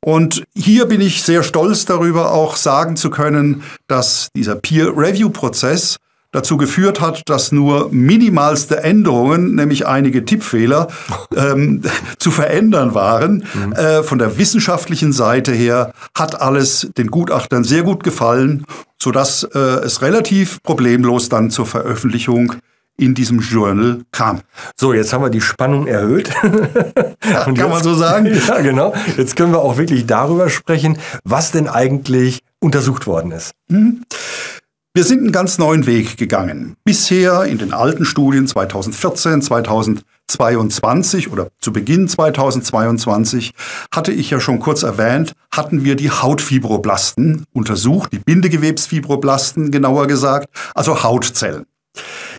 Und hier bin ich sehr stolz darüber, auch sagen zu können, dass dieser Peer-Review-Prozess dazu geführt hat, dass nur minimalste Änderungen, nämlich einige Tippfehler, ähm, zu verändern waren. Mhm. Äh, von der wissenschaftlichen Seite her hat alles den Gutachtern sehr gut gefallen, sodass äh, es relativ problemlos dann zur Veröffentlichung in diesem Journal kam. So, jetzt haben wir die Spannung erhöht. ja, kann jetzt, man so sagen? Ja, genau. Jetzt können wir auch wirklich darüber sprechen, was denn eigentlich untersucht worden ist. Mhm. Wir sind einen ganz neuen Weg gegangen. Bisher in den alten Studien 2014, 2022 oder zu Beginn 2022 hatte ich ja schon kurz erwähnt, hatten wir die Hautfibroblasten untersucht, die Bindegewebsfibroblasten genauer gesagt, also Hautzellen.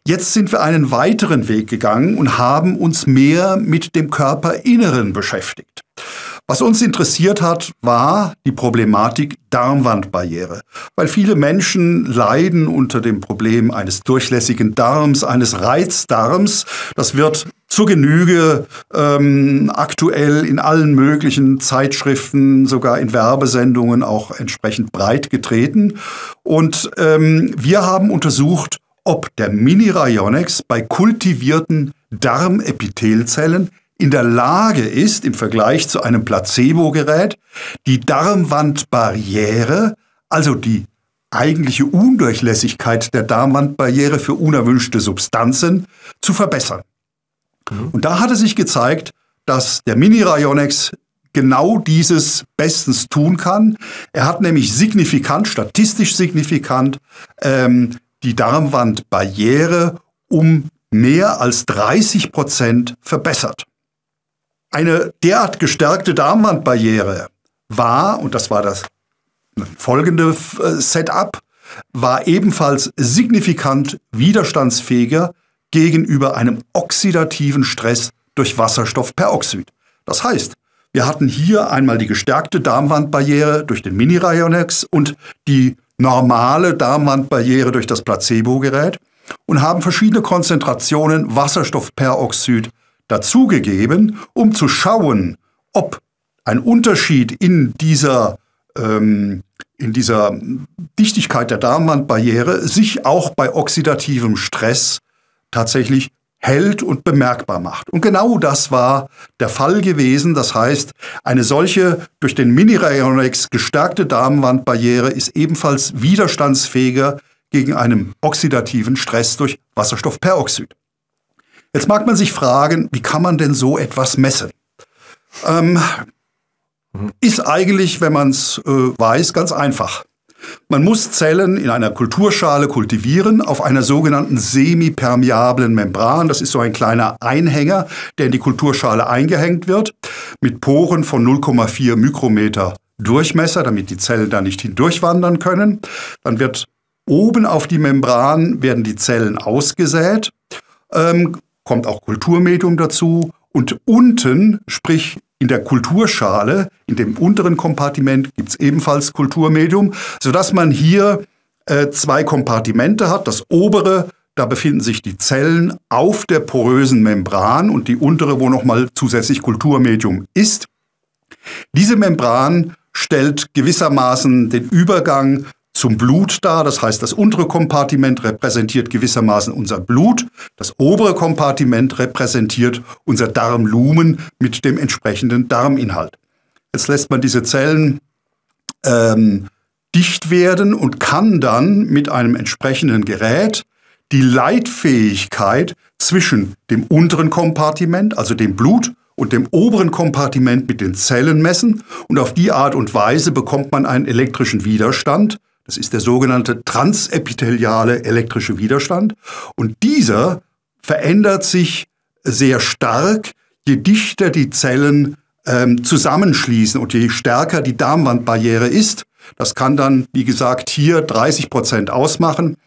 Jetzt sind wir einen weiteren Weg gegangen und haben uns mehr mit dem Körperinneren beschäftigt. Was uns interessiert hat, war die Problematik Darmwandbarriere, weil viele Menschen leiden unter dem Problem eines durchlässigen Darms, eines Reizdarms. Das wird zur Genüge ähm, aktuell in allen möglichen Zeitschriften, sogar in Werbesendungen auch entsprechend breit getreten. Und ähm, wir haben untersucht, ob der Mini-Rayonics bei kultivierten Darmepithelzellen in der Lage ist, im Vergleich zu einem Placebo-Gerät, die Darmwandbarriere, also die eigentliche Undurchlässigkeit der Darmwandbarriere für unerwünschte Substanzen, zu verbessern. Mhm. Und da hat es sich gezeigt, dass der Mini-Rayonex genau dieses bestens tun kann. Er hat nämlich signifikant, statistisch signifikant, ähm, die Darmwandbarriere um mehr als 30 Prozent verbessert. Eine derart gestärkte Darmwandbarriere war, und das war das folgende äh, Setup, war ebenfalls signifikant widerstandsfähiger gegenüber einem oxidativen Stress durch Wasserstoffperoxid. Das heißt, wir hatten hier einmal die gestärkte Darmwandbarriere durch den Mini-Ryonex und die normale Darmwandbarriere durch das Placebo-Gerät und haben verschiedene Konzentrationen Wasserstoffperoxid dazugegeben, um zu schauen, ob ein Unterschied in dieser, ähm, in dieser Dichtigkeit der Darmwandbarriere sich auch bei oxidativem Stress tatsächlich hält und bemerkbar macht. Und genau das war der Fall gewesen. Das heißt, eine solche durch den Mini-Rayonex gestärkte Darmwandbarriere ist ebenfalls widerstandsfähiger gegen einen oxidativen Stress durch Wasserstoffperoxid. Jetzt mag man sich fragen, wie kann man denn so etwas messen? Ähm, ist eigentlich, wenn man es äh, weiß, ganz einfach. Man muss Zellen in einer Kulturschale kultivieren auf einer sogenannten semipermeablen Membran. Das ist so ein kleiner Einhänger, der in die Kulturschale eingehängt wird, mit Poren von 0,4 Mikrometer Durchmesser, damit die Zellen da nicht hindurchwandern können. Dann wird oben auf die Membran werden die Zellen ausgesät, ähm, kommt auch Kulturmedium dazu und unten, sprich in der Kulturschale, in dem unteren Kompartiment gibt es ebenfalls Kulturmedium, sodass man hier äh, zwei Kompartimente hat. Das obere, da befinden sich die Zellen auf der porösen Membran und die untere, wo nochmal zusätzlich Kulturmedium ist. Diese Membran stellt gewissermaßen den Übergang zum Blut dar. Das heißt, das untere Kompartiment repräsentiert gewissermaßen unser Blut. Das obere Kompartiment repräsentiert unser Darmlumen mit dem entsprechenden Darminhalt. Jetzt lässt man diese Zellen ähm, dicht werden und kann dann mit einem entsprechenden Gerät die Leitfähigkeit zwischen dem unteren Kompartiment, also dem Blut, und dem oberen Kompartiment mit den Zellen messen. Und auf die Art und Weise bekommt man einen elektrischen Widerstand, das ist der sogenannte transepitheliale elektrische Widerstand. Und dieser verändert sich sehr stark, je dichter die Zellen ähm, zusammenschließen und je stärker die Darmwandbarriere ist. Das kann dann, wie gesagt, hier 30 Prozent ausmachen.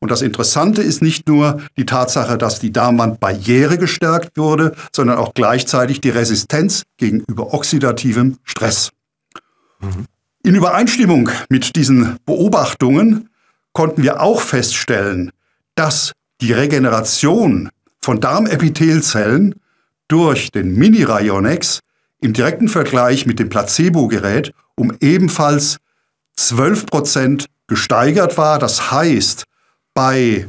Und das Interessante ist nicht nur die Tatsache, dass die Darmwandbarriere gestärkt wurde, sondern auch gleichzeitig die Resistenz gegenüber oxidativem Stress. Mhm. In Übereinstimmung mit diesen Beobachtungen konnten wir auch feststellen, dass die Regeneration von Darmepithelzellen durch den Mini-Rayonex im direkten Vergleich mit dem Placebo-Gerät um ebenfalls 12 Prozent gesteigert war. Das heißt, bei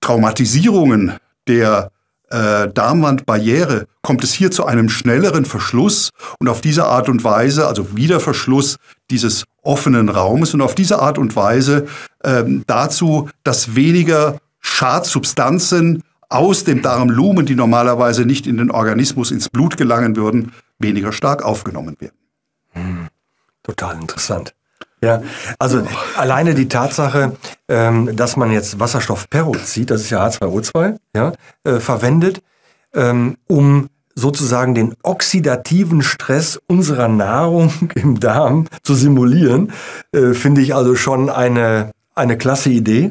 Traumatisierungen der äh, Darmwandbarriere kommt es hier zu einem schnelleren Verschluss und auf diese Art und Weise, also Wiederverschluss dieses offenen Raumes und auf diese Art und Weise ähm, dazu, dass weniger Schadsubstanzen aus dem Darmlumen, die normalerweise nicht in den Organismus ins Blut gelangen würden, weniger stark aufgenommen werden. Hm, total interessant. Ja, also oh. alleine die Tatsache, ähm, dass man jetzt Wasserstoffperoxid, das ist ja H2O2, ja, äh, verwendet, ähm, um sozusagen den oxidativen Stress unserer Nahrung im Darm zu simulieren, äh, finde ich also schon eine, eine klasse Idee,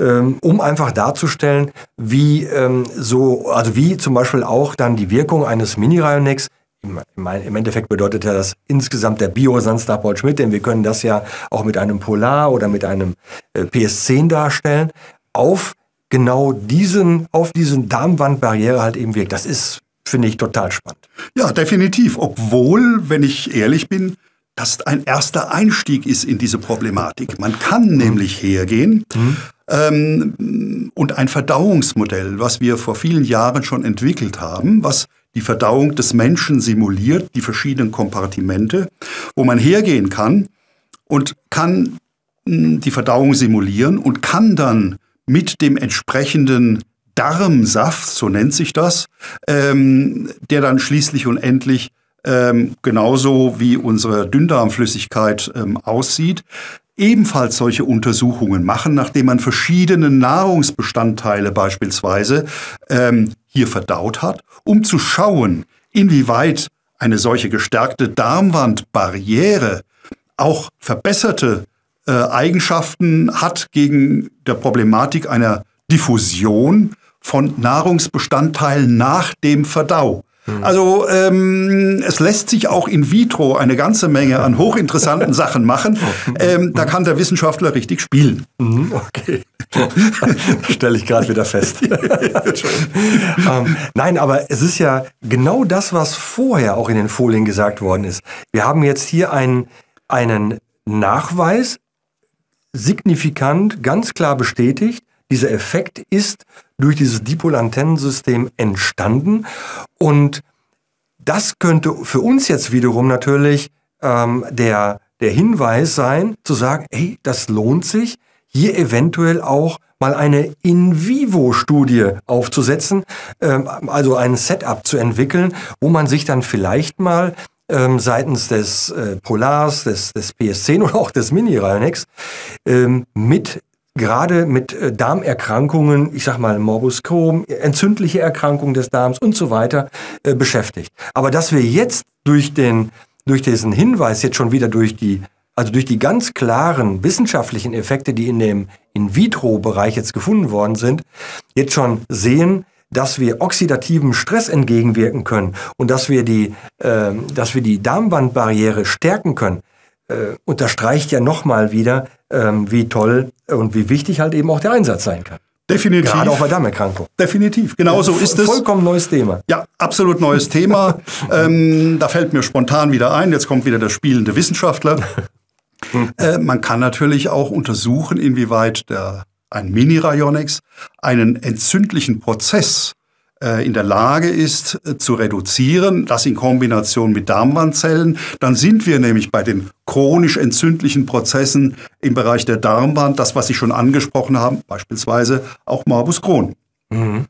ähm, um einfach darzustellen, wie ähm, so, also wie zum Beispiel auch dann die Wirkung eines Mini-Rionex im Endeffekt bedeutet ja das insgesamt der Bioresonanz nach Paul Schmidt, denn wir können das ja auch mit einem Polar oder mit einem äh, PS10 darstellen, auf genau diesen, auf diesen Darmwandbarriere halt eben wirkt. Das ist, finde ich, total spannend. Ja, definitiv. Obwohl, wenn ich ehrlich bin, das ein erster Einstieg ist in diese Problematik. Man kann mhm. nämlich hergehen mhm. ähm, und ein Verdauungsmodell, was wir vor vielen Jahren schon entwickelt haben, was die Verdauung des Menschen simuliert, die verschiedenen Kompartimente, wo man hergehen kann und kann hm, die Verdauung simulieren und kann dann mit dem entsprechenden Darmsaft, so nennt sich das, ähm, der dann schließlich und endlich ähm, genauso wie unsere Dünndarmflüssigkeit ähm, aussieht, ebenfalls solche Untersuchungen machen, nachdem man verschiedene Nahrungsbestandteile beispielsweise ähm, hier verdaut hat, um zu schauen, inwieweit eine solche gestärkte Darmwandbarriere auch verbesserte äh, Eigenschaften hat gegen der Problematik einer Diffusion von Nahrungsbestandteilen nach dem Verdau. Hm. Also ähm, es lässt sich auch in vitro eine ganze Menge an hochinteressanten Sachen machen. Ähm, da kann der Wissenschaftler richtig spielen. Mhm, okay. Stelle ich gerade wieder fest. ähm, nein, aber es ist ja genau das, was vorher auch in den Folien gesagt worden ist. Wir haben jetzt hier einen, einen Nachweis signifikant, ganz klar bestätigt, dieser Effekt ist durch dieses Dipolantennensystem entstanden. Und das könnte für uns jetzt wiederum natürlich ähm, der, der Hinweis sein, zu sagen, hey, das lohnt sich, hier eventuell auch mal eine In-vivo-Studie aufzusetzen, ähm, also ein Setup zu entwickeln, wo man sich dann vielleicht mal ähm, seitens des äh, Polars, des, des PS10 oder auch des Mini-Rionex ähm, mit gerade mit äh, Darmerkrankungen, ich sag mal Morbus Crohn, entzündliche Erkrankungen des Darms und so weiter äh, beschäftigt. Aber dass wir jetzt durch den durch diesen Hinweis jetzt schon wieder durch die also durch die ganz klaren wissenschaftlichen Effekte, die in dem In-vitro-Bereich jetzt gefunden worden sind, jetzt schon sehen, dass wir oxidativen Stress entgegenwirken können und dass wir die, äh, dass wir die Darmwandbarriere stärken können, äh, unterstreicht ja nochmal wieder, wie toll und wie wichtig halt eben auch der Einsatz sein kann. Definitiv. Gerade auch bei Darmerkrankung. Definitiv, genau so ist es. Vollkommen neues Thema. Ja, absolut neues Thema. ähm, da fällt mir spontan wieder ein, jetzt kommt wieder der spielende Wissenschaftler. äh, man kann natürlich auch untersuchen, inwieweit der, ein Mini-Rayonix einen entzündlichen Prozess in der Lage ist äh, zu reduzieren, das in Kombination mit Darmwandzellen, dann sind wir nämlich bei den chronisch entzündlichen Prozessen im Bereich der Darmwand, das, was Sie schon angesprochen haben, beispielsweise auch Morbus Crohn. Mhm.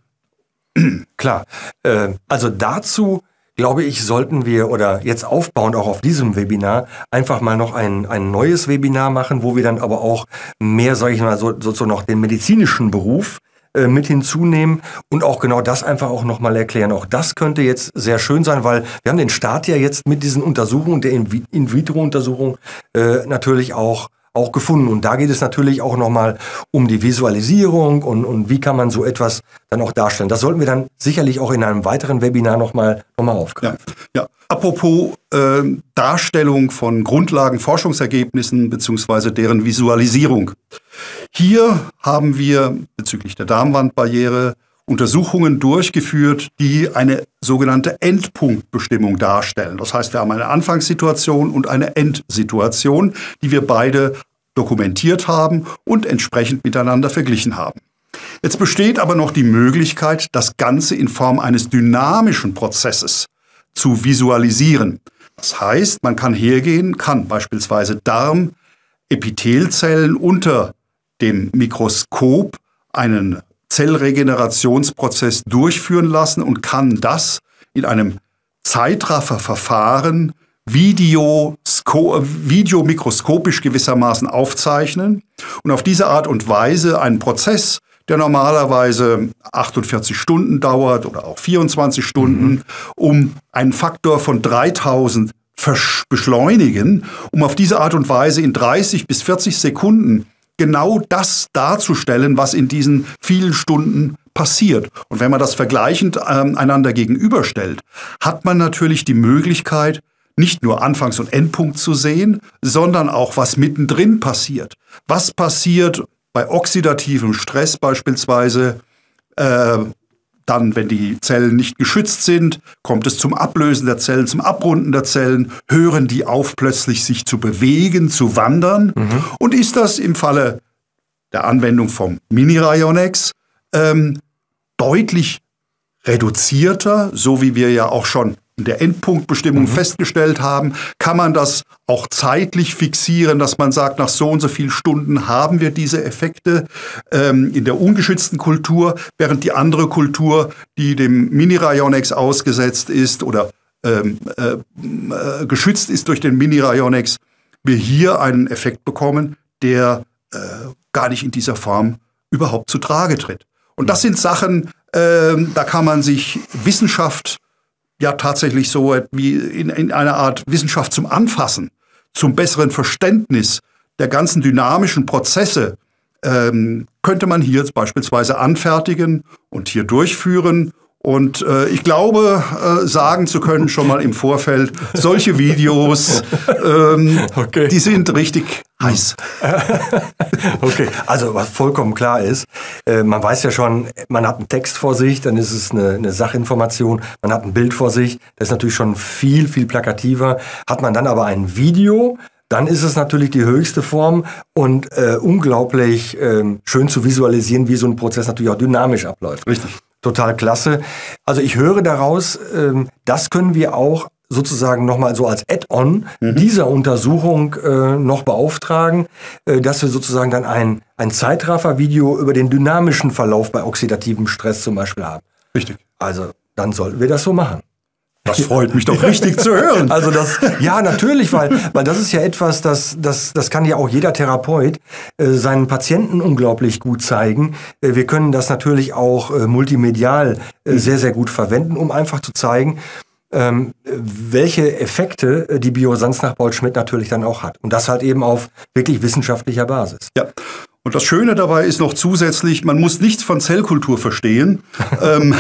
Klar. Äh, also dazu glaube ich, sollten wir oder jetzt aufbauend auch auf diesem Webinar einfach mal noch ein, ein neues Webinar machen, wo wir dann aber auch mehr, sage ich mal, so, so, so noch den medizinischen Beruf äh, mit hinzunehmen und auch genau das einfach auch nochmal erklären. Auch das könnte jetzt sehr schön sein, weil wir haben den Start ja jetzt mit diesen Untersuchungen, der In-vitro-Untersuchung äh, natürlich auch auch gefunden. Und da geht es natürlich auch nochmal um die Visualisierung und, und wie kann man so etwas dann auch darstellen. Das sollten wir dann sicherlich auch in einem weiteren Webinar nochmal noch mal aufgreifen. Ja, ja. Apropos äh, Darstellung von Grundlagenforschungsergebnissen beziehungsweise deren Visualisierung. Hier haben wir bezüglich der Darmwandbarriere Untersuchungen durchgeführt, die eine sogenannte Endpunktbestimmung darstellen. Das heißt, wir haben eine Anfangssituation und eine Endsituation, die wir beide dokumentiert haben und entsprechend miteinander verglichen haben. Jetzt besteht aber noch die Möglichkeit, das Ganze in Form eines dynamischen Prozesses zu visualisieren. Das heißt, man kann hergehen, kann beispielsweise Darmepithelzellen unter dem Mikroskop einen Zellregenerationsprozess durchführen lassen und kann das in einem Zeitrafferverfahren videomikroskopisch gewissermaßen aufzeichnen und auf diese Art und Weise einen Prozess, der normalerweise 48 Stunden dauert oder auch 24 Stunden, mhm. um einen Faktor von 3000 beschleunigen, um auf diese Art und Weise in 30 bis 40 Sekunden genau das darzustellen, was in diesen vielen Stunden passiert. Und wenn man das vergleichend ähm, einander gegenüberstellt, hat man natürlich die Möglichkeit, nicht nur Anfangs- und Endpunkt zu sehen, sondern auch, was mittendrin passiert. Was passiert bei oxidativem Stress beispielsweise, äh, dann, wenn die Zellen nicht geschützt sind, kommt es zum Ablösen der Zellen, zum Abrunden der Zellen, hören die auf, plötzlich sich zu bewegen, zu wandern. Mhm. Und ist das im Falle der Anwendung vom Mini-Rayonex ähm, deutlich reduzierter, so wie wir ja auch schon in der Endpunktbestimmung mhm. festgestellt haben, kann man das auch zeitlich fixieren, dass man sagt, nach so und so vielen Stunden haben wir diese Effekte ähm, in der ungeschützten Kultur, während die andere Kultur, die dem Mini-Rayonex ausgesetzt ist oder ähm, äh, äh, geschützt ist durch den Mini-Rayonex, wir hier einen Effekt bekommen, der äh, gar nicht in dieser Form überhaupt zu Trage tritt. Und das sind Sachen, äh, da kann man sich Wissenschaft ja tatsächlich so wie in, in einer Art Wissenschaft zum Anfassen, zum besseren Verständnis der ganzen dynamischen Prozesse ähm, könnte man hier beispielsweise anfertigen und hier durchführen und äh, ich glaube, äh, sagen zu können schon mal im Vorfeld, solche Videos, ähm, okay. die sind richtig heiß. okay, also was vollkommen klar ist, äh, man weiß ja schon, man hat einen Text vor sich, dann ist es eine, eine Sachinformation, man hat ein Bild vor sich, das ist natürlich schon viel, viel plakativer. Hat man dann aber ein Video, dann ist es natürlich die höchste Form und äh, unglaublich äh, schön zu visualisieren, wie so ein Prozess natürlich auch dynamisch abläuft. Richtig. Total klasse. Also ich höre daraus, ähm, das können wir auch sozusagen nochmal so als Add-on mhm. dieser Untersuchung äh, noch beauftragen, äh, dass wir sozusagen dann ein, ein Zeitraffer-Video über den dynamischen Verlauf bei oxidativem Stress zum Beispiel haben. Richtig. Also dann sollten wir das so machen. Das freut mich doch richtig zu hören. Also das, ja, natürlich, weil, weil das ist ja etwas, das, das, das kann ja auch jeder Therapeut äh, seinen Patienten unglaublich gut zeigen. Äh, wir können das natürlich auch äh, multimedial äh, mhm. sehr, sehr gut verwenden, um einfach zu zeigen, ähm, welche Effekte äh, die Biosanz nach Paul Schmidt natürlich dann auch hat. Und das halt eben auf wirklich wissenschaftlicher Basis. Ja. Und das Schöne dabei ist noch zusätzlich, man muss nichts von Zellkultur verstehen, ähm,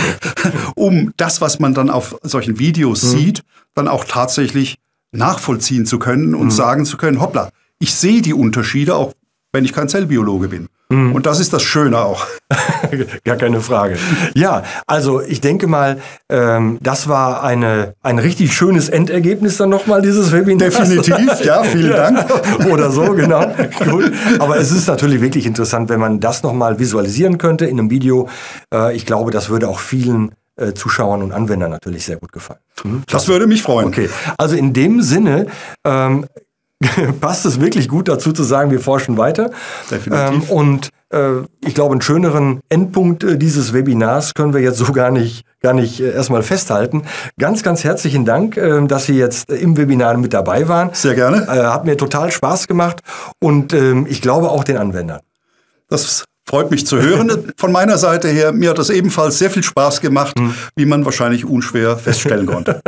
um das, was man dann auf solchen Videos mhm. sieht, dann auch tatsächlich nachvollziehen zu können und mhm. sagen zu können, hoppla, ich sehe die Unterschiede, auch wenn ich kein Zellbiologe bin. Mhm. Und das ist das Schöne auch. Gar keine Frage. Ja, also ich denke mal, ähm, das war eine, ein richtig schönes Endergebnis dann nochmal dieses Webinar. Definitiv, ja, vielen. Dank. Oder so, genau. Gut. Aber es ist natürlich wirklich interessant, wenn man das nochmal visualisieren könnte in einem Video. Äh, ich glaube, das würde auch vielen äh, Zuschauern und Anwendern natürlich sehr gut gefallen. Mhm. Das würde mich freuen. Okay, also in dem Sinne ähm, passt es wirklich gut dazu zu sagen, wir forschen weiter. Definitiv. Ähm, und äh, ich glaube, einen schöneren Endpunkt äh, dieses Webinars können wir jetzt so gar nicht, gar nicht äh, erstmal festhalten. Ganz, ganz herzlichen Dank, äh, dass Sie jetzt im Webinar mit dabei waren. Sehr gerne. Äh, hat mir total Spaß gemacht und ähm, ich glaube auch den Anwendern. Das Freut mich zu hören. Von meiner Seite her, mir hat das ebenfalls sehr viel Spaß gemacht, hm. wie man wahrscheinlich unschwer feststellen konnte.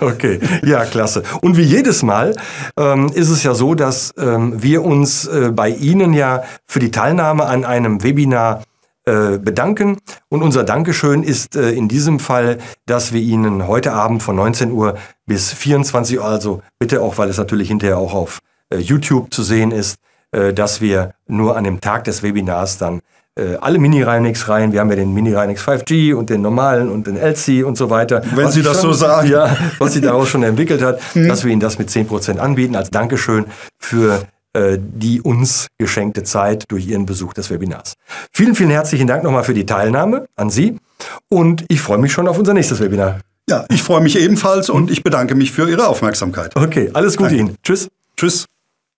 okay, ja, klasse. Und wie jedes Mal ähm, ist es ja so, dass ähm, wir uns äh, bei Ihnen ja für die Teilnahme an einem Webinar äh, bedanken. Und unser Dankeschön ist äh, in diesem Fall, dass wir Ihnen heute Abend von 19 Uhr bis 24 Uhr, also bitte auch, weil es natürlich hinterher auch auf äh, YouTube zu sehen ist, dass wir nur an dem Tag des Webinars dann äh, alle Mini-Reinix-Reihen, wir haben ja den Mini-Reinix 5G und den normalen und den LC und so weiter. Wenn Sie das schon, so sagen. Ja, was sie daraus schon entwickelt hat, mhm. dass wir Ihnen das mit 10% anbieten als Dankeschön für äh, die uns geschenkte Zeit durch Ihren Besuch des Webinars. Vielen, vielen herzlichen Dank nochmal für die Teilnahme an Sie und ich freue mich schon auf unser nächstes Webinar. Ja, ich freue mich ebenfalls und ich bedanke mich für Ihre Aufmerksamkeit. Okay, alles Gute Ihnen. Tschüss. Tschüss.